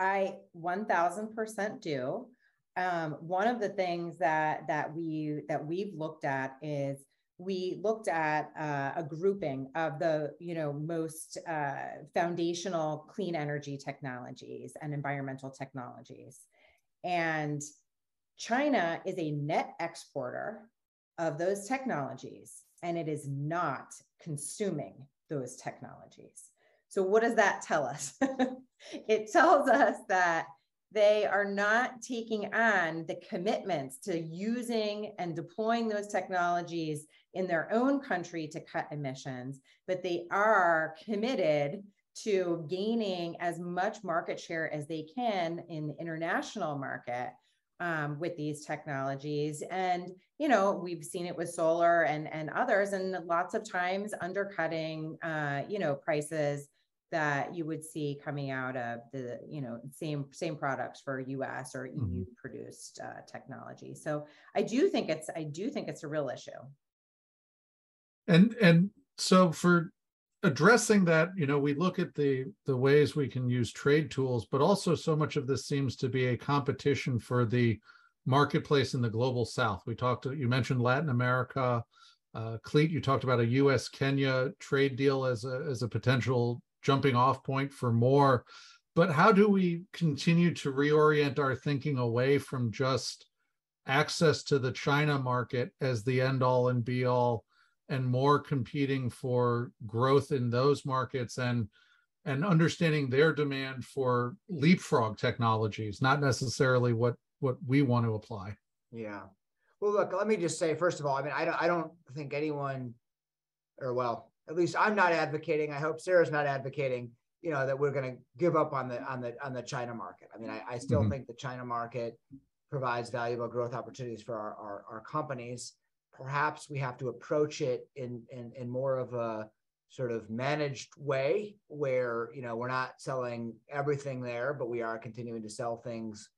I 1000% do. Um, one of the things that that we that we've looked at is we looked at uh, a grouping of the you know most uh, foundational clean energy technologies and environmental technologies. And china is a net exporter of those technologies and it is not consuming those technologies. So what does that tell us? It tells us that they are not taking on the commitments to using and deploying those technologies in their own country to cut emissions, but they are committed to gaining as much market share as they can in the international market um, with these technologies. And, you know, we've seen it with solar and, and others, and lots of times undercutting, uh, you know, prices that you would see coming out of the you know same same products for us or eu mm-hmm. produced uh, technology so i do think it's i do think it's a real issue and and so for addressing that you know we look at the the ways we can use trade tools but also so much of this seems to be a competition for the marketplace in the global south we talked you mentioned latin america uh, Clete, you talked about a U.S. Kenya trade deal as a as a potential jumping off point for more. But how do we continue to reorient our thinking away from just access to the China market as the end all and be all and more competing for growth in those markets and and understanding their demand for leapfrog technologies, not necessarily what what we want to apply. Yeah. Well, look, let me just say, first of all, I mean, I don't, I don't think anyone, or well, at least I'm not advocating. I hope Sarah's not advocating. You know that we're going to give up on the on the on the China market. I mean, I, I still mm-hmm. think the China market provides valuable growth opportunities for our, our, our companies. Perhaps we have to approach it in, in in more of a sort of managed way where you know we're not selling everything there, but we are continuing to sell things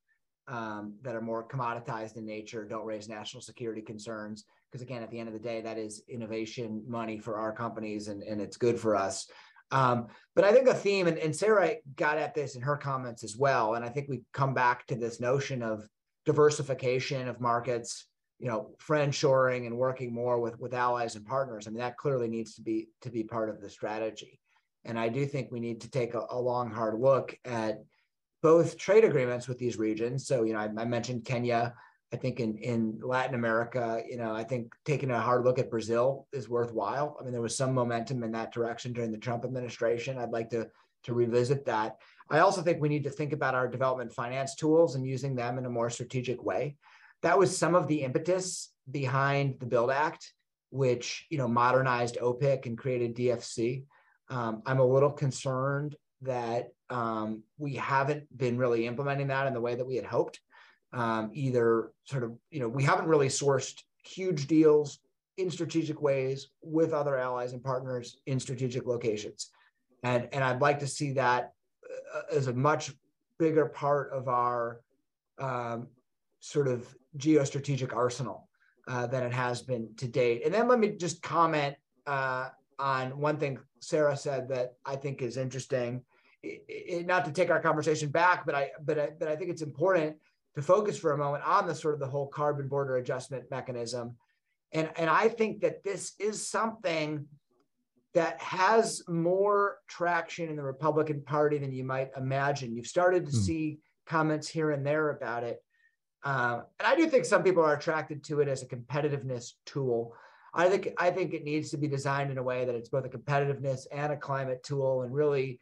um, that are more commoditized in nature, don't raise national security concerns, because again at the end of the day that is innovation money for our companies and, and it's good for us. Um, but i think a theme and, and sarah got at this in her comments as well and i think we come back to this notion of diversification of markets you know friend shoring and working more with with allies and partners. I mean that clearly needs to be to be part of the strategy. And i do think we need to take a, a long hard look at both trade agreements with these regions so you know i, I mentioned kenya I think in in Latin America, you know, I think taking a hard look at Brazil is worthwhile. I mean, there was some momentum in that direction during the Trump administration. I'd like to to revisit that. I also think we need to think about our development finance tools and using them in a more strategic way. That was some of the impetus behind the Build Act, which you know modernized OPIC and created DFC. Um, I'm a little concerned that um, we haven't been really implementing that in the way that we had hoped um, either sort of, you know, we haven't really sourced huge deals in strategic ways with other allies and partners in strategic locations. And, and I'd like to see that uh, as a much bigger part of our um, sort of geostrategic arsenal uh, than it has been to date. And then let me just comment uh, on one thing Sarah said that I think is interesting. It, it, not to take our conversation back, but I but I, but I think it's important to focus for a moment on the sort of the whole carbon border adjustment mechanism. And, and I think that this is something that has more traction in the Republican Party than you might imagine. You've started to hmm. see comments here and there about it. Um, and I do think some people are attracted to it as a competitiveness tool. I think I think it needs to be designed in a way that it's both a competitiveness and a climate tool. And really,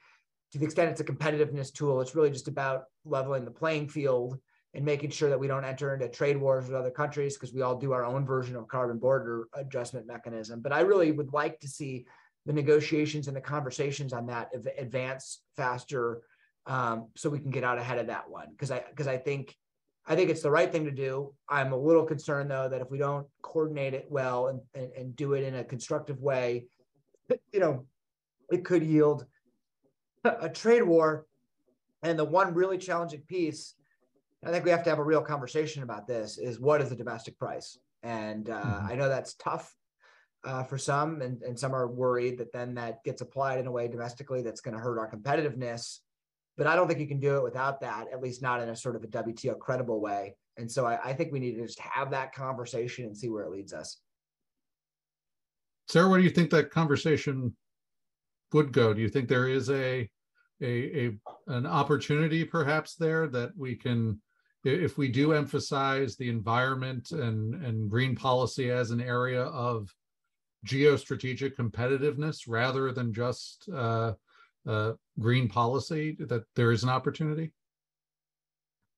to the extent it's a competitiveness tool, it's really just about leveling the playing field and making sure that we don't enter into trade wars with other countries because we all do our own version of carbon border adjustment mechanism. But I really would like to see the negotiations and the conversations on that advance faster um, so we can get out ahead of that one because I because I think I think it's the right thing to do. I'm a little concerned though that if we don't coordinate it well and, and, and do it in a constructive way, you know, it could yield a trade war. And the one really challenging piece, I think we have to have a real conversation about this, is what is the domestic price? And uh, mm-hmm. I know that's tough uh, for some, and, and some are worried that then that gets applied in a way domestically that's going to hurt our competitiveness. But I don't think you can do it without that, at least not in a sort of a WTO credible way. And so I, I think we need to just have that conversation and see where it leads us. Sarah, what do you think that conversation would go? Do you think there is a a, a an opportunity perhaps there that we can if we do emphasize the environment and and green policy as an area of geostrategic competitiveness rather than just uh, uh, green policy that there is an opportunity?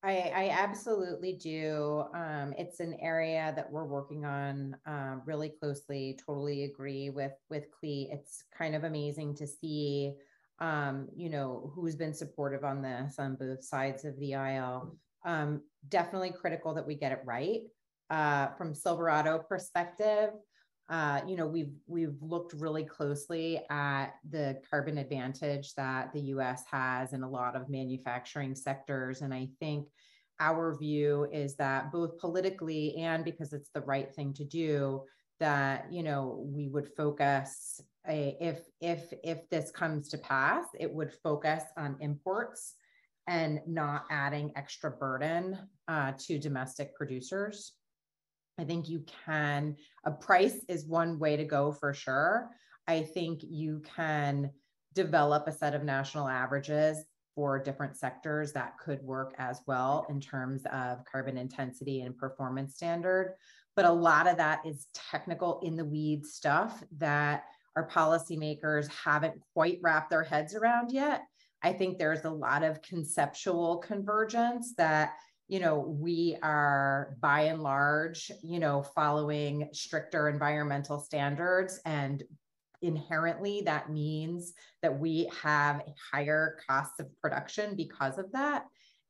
I, I absolutely do. Um, it's an area that we're working on um, really closely. Totally agree with with Clete. It's kind of amazing to see, um, you know, who's been supportive on this on both sides of the aisle. Um, definitely critical that we get it right. Uh, from Silverado perspective, uh, you know, we've we've looked really closely at the carbon advantage that the U.S. has in a lot of manufacturing sectors, and I think our view is that both politically and because it's the right thing to do, that you know we would focus a, if if if this comes to pass, it would focus on imports and not adding extra burden uh, to domestic producers. I think you can, a price is one way to go for sure. I think you can develop a set of national averages for different sectors that could work as well in terms of carbon intensity and performance standard. But a lot of that is technical in the weeds stuff that our policymakers haven't quite wrapped their heads around yet. I think there's a lot of conceptual convergence that you know, we are by and large, you know, following stricter environmental standards. And inherently, that means that we have higher costs of production because of that.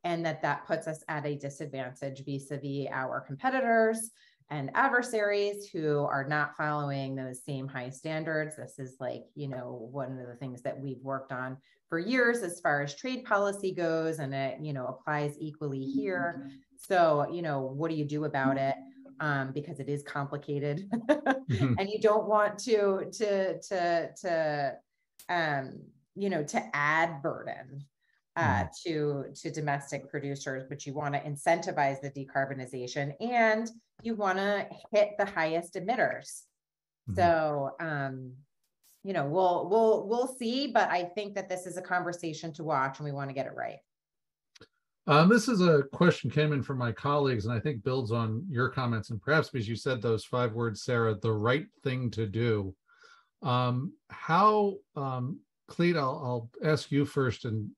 And that that puts us at a disadvantage vis a vis our competitors and adversaries who are not following those same high standards. This is like, you know, one of the things that we've worked on for years as far as trade policy goes, and it, you know, applies equally here. So, you know, what do you do about it? Um, because it is complicated mm-hmm. and you don't want to, to, to, to, um, you know, to add burden uh, mm-hmm. to to domestic producers, but you want to incentivize the decarbonization and you want to hit the highest emitters. Mm-hmm. So, um, you know, we'll we'll we'll see, but I think that this is a conversation to watch, and we want to get it right. Um, this is a question came in from my colleagues, and I think builds on your comments, and perhaps because you said those five words, Sarah, the right thing to do. Um, how, um, I'll, I'll ask you first, and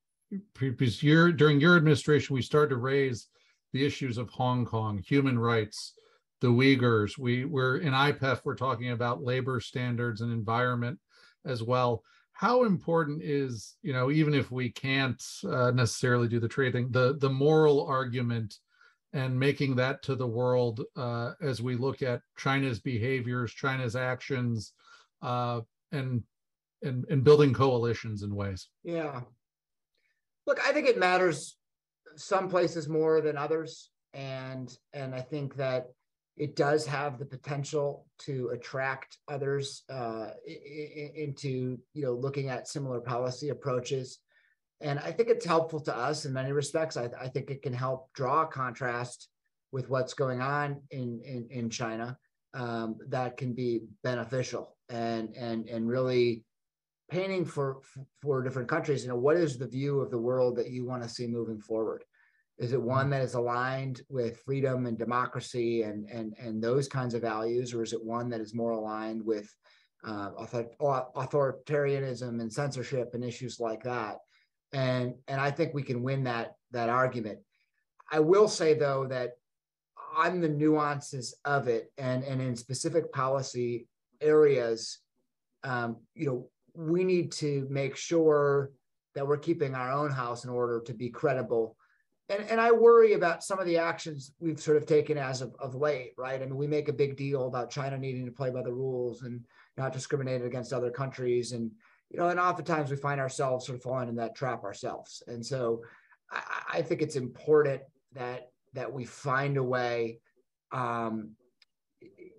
because your during your administration, we started to raise the issues of Hong Kong, human rights, the Uyghurs. We we're in IPEF, we're talking about labor standards and environment as well. How important is, you know, even if we can't uh, necessarily do the trade thing, the the moral argument and making that to the world uh, as we look at China's behaviors, China's actions, uh, and and and building coalitions in ways. Yeah, Look, I think it matters some places more than others, and and I think that it does have the potential to attract others uh, into you know looking at similar policy approaches. And i think it's helpful to us in many respects. I, I think it can help draw a contrast with what's going on in in, in china um, that can be beneficial and and and really painting for for different countries you know what is the view of the world that you want to see moving forward? Is it one mm-hmm. that is aligned with freedom and democracy and and and those kinds of values or is it one that is more aligned with uh, authoritarianism and censorship and issues like that? And and i think we can win that that argument. I will say though that on the nuances of it and and in specific policy areas um, you know we need to make sure that we're keeping our own house in order to be credible and, and I worry about some of the actions we've sort of taken as of, of late, right? I mean, we make a big deal about China needing to play by the rules and not discriminate against other countries. And, you know, and oftentimes we find ourselves sort of falling in that trap ourselves. And so I, I think it's important that that we find a way um,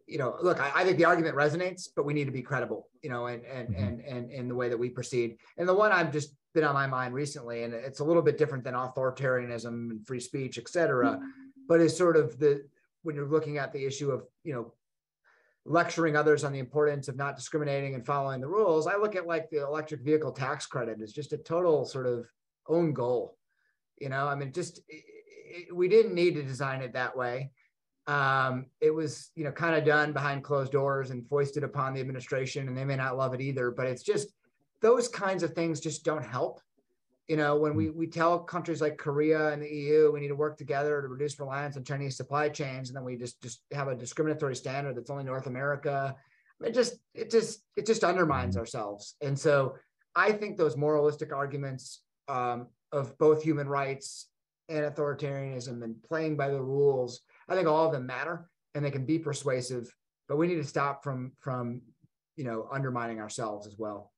you know, look, I, I, think the argument resonates, but we need to be credible, you know, and and mm-hmm. and and in the way that we proceed. And the one I've just been on my mind recently, and it's a little bit different than authoritarianism and free speech, et cetera, mm-hmm. but is sort of the when you're looking at the issue of you know lecturing others on the importance of not discriminating and following the rules. I look at like the electric vehicle tax credit as just a total sort of own goal. You know, I mean, just it, it, we didn't need to design it that way um, it was you know kind of done behind closed doors and foisted upon the administration and they may not love it either but it's just those kinds of things just don't help. You know when we we tell countries like korea and the eu we need to work together to reduce reliance on chinese supply chains and then we just just have a discriminatory standard that's only north america. It just it just it just undermines ourselves. And so i think those moralistic arguments um, of both human rights and authoritarianism and playing by the rules I think all of them matter and they can be persuasive, but we need to stop from from you know undermining ourselves as well.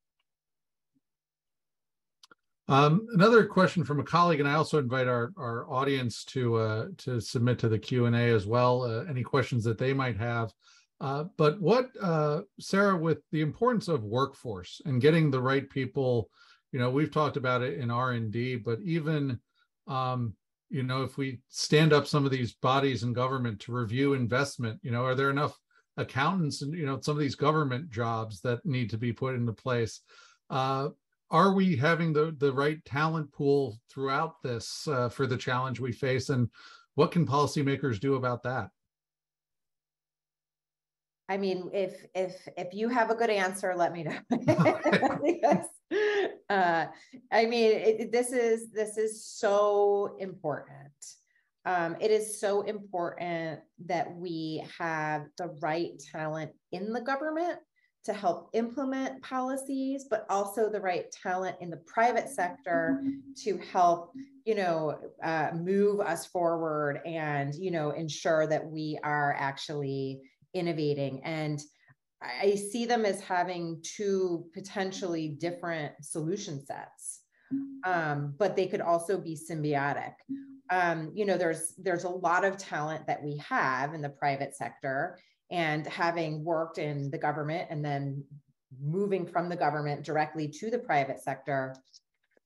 Um, another question from a colleague, and I also invite our, our audience to uh, to submit to the Q and A as well. Uh, any questions that they might have. Uh, but what, uh, Sarah, with the importance of workforce and getting the right people, you know, we've talked about it in R and D, but even um, you know if we stand up some of these bodies in government to review investment you know are there enough accountants and you know some of these government jobs that need to be put into place? Uh, are we having the the right talent pool throughout this uh, for the challenge we face? And what can policymakers do about that? I mean, if if if you have a good answer, let me know. because, uh, I mean, it, this is this is so important. Um, it is so important that we have the right talent in the government to help implement policies, but also the right talent in the private sector to help, you know, uh, move us forward and, you know, ensure that we are actually innovating. And I see them as having two potentially different solution sets, um, but they could also be symbiotic. Um, you know, there's there's a lot of talent that we have in the private sector, and having worked in the government and then moving from the government directly to the private sector,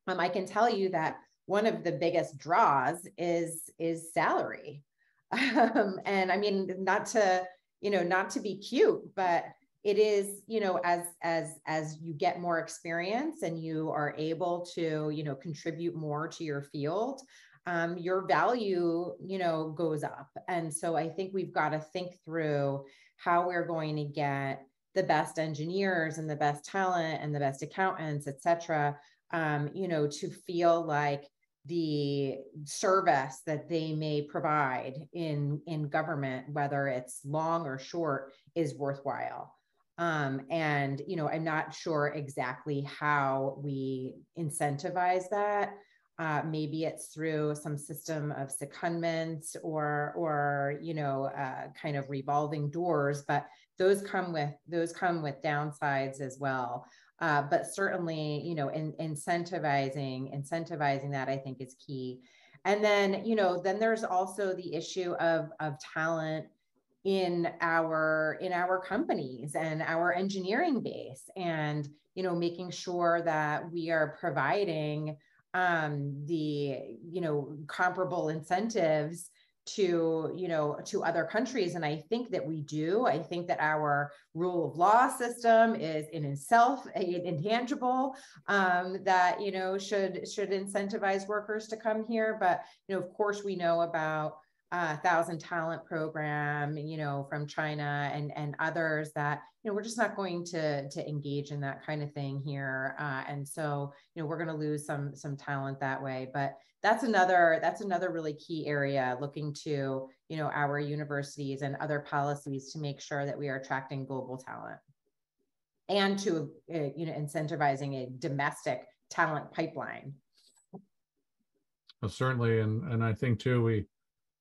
um, I can tell you that one of the biggest draws is is salary. Um, and I mean, not to you know, not to be cute, but it is, you know, as as as you get more experience and you are able to, you know, contribute more to your field, um, your value, you know, goes up. And so I think we've got to think through how we're going to get the best engineers and the best talent and the best accountants, et cetera, um, you know, to feel like the service that they may provide in in government whether it's long or short is worthwhile um, and you know i'm not sure exactly how we incentivize that uh, maybe it's through some system of secondment or or you know uh, kind of revolving doors but those come with those come with downsides as well uh, but certainly, you know, in, incentivizing, incentivizing that I think is key. And then, you know, then there's also the issue of, of talent in our in our companies and our engineering base and you know making sure that we are providing um, the you know comparable incentives to you know to other countries. And i think that we do. I think that our rule of law system is in itself intangible um, that you know should should incentivize workers to come here. But you know of course we know about uh, thousand talent program, you know, from China and and others that you know we're just not going to to engage in that kind of thing here, uh, and so you know we're going to lose some some talent that way. But that's another that's another really key area looking to you know our universities and other policies to make sure that we are attracting global talent. And to uh, you know incentivizing a domestic talent pipeline. Uh, Certainly, and, and I think too, we,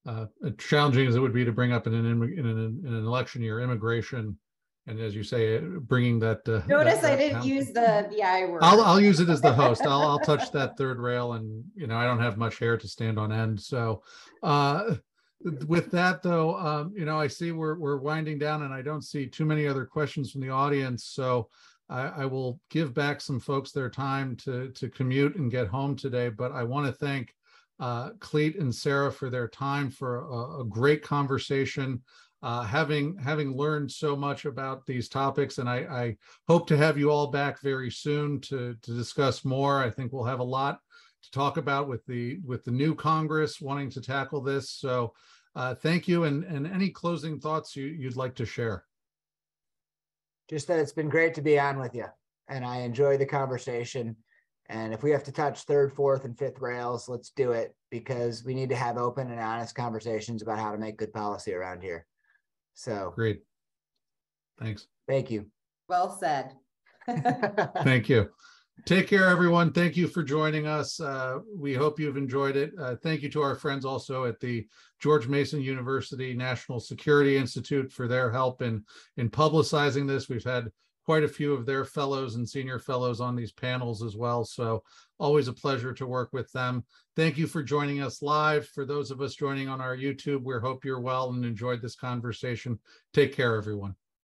uh, challenging as it would be to bring up in an, in an, in an election year, immigration. And as you say, uh, bringing that. uh, Notice that- I didn't use the, the I word. I'll, I'll use it as the host. I'll, I'll touch that third rail and, you know, I don't have much hair to stand on end. So, uh, with that though, um, you know, I see we're, we're winding down and I don't see too many other questions from the audience. So I, I will give back some folks their time to, to commute and get home today, but I want to thank uh, and Sarah for their time for a, a great conversation. Uh, having having learned so much about these topics, and I, I hope to have you all back very soon to to discuss more. I think we'll have a lot to talk about with the with the new Congress wanting to tackle this. So uh, thank you, and and any closing thoughts you you'd like to share. Just that it's been great to be on with you and I enjoy the conversation. And if we have to touch third, fourth, and fifth rails, let's do it because we need to have open and honest conversations about how to make good policy around here. So Great. Thanks. thank you. Well said. Thank you. Take care, everyone. Thank you for joining us. Uh, we hope you've enjoyed it. Uh, thank you to our friends also at the George Mason University National Security Institute for their help in, in publicizing this. We've had quite a few of their fellows and senior fellows on these panels as well. So always a pleasure to work with them. Thank you for joining us live. For those of us joining on our YouTube, we hope you're well and enjoyed this conversation. Take care, everyone.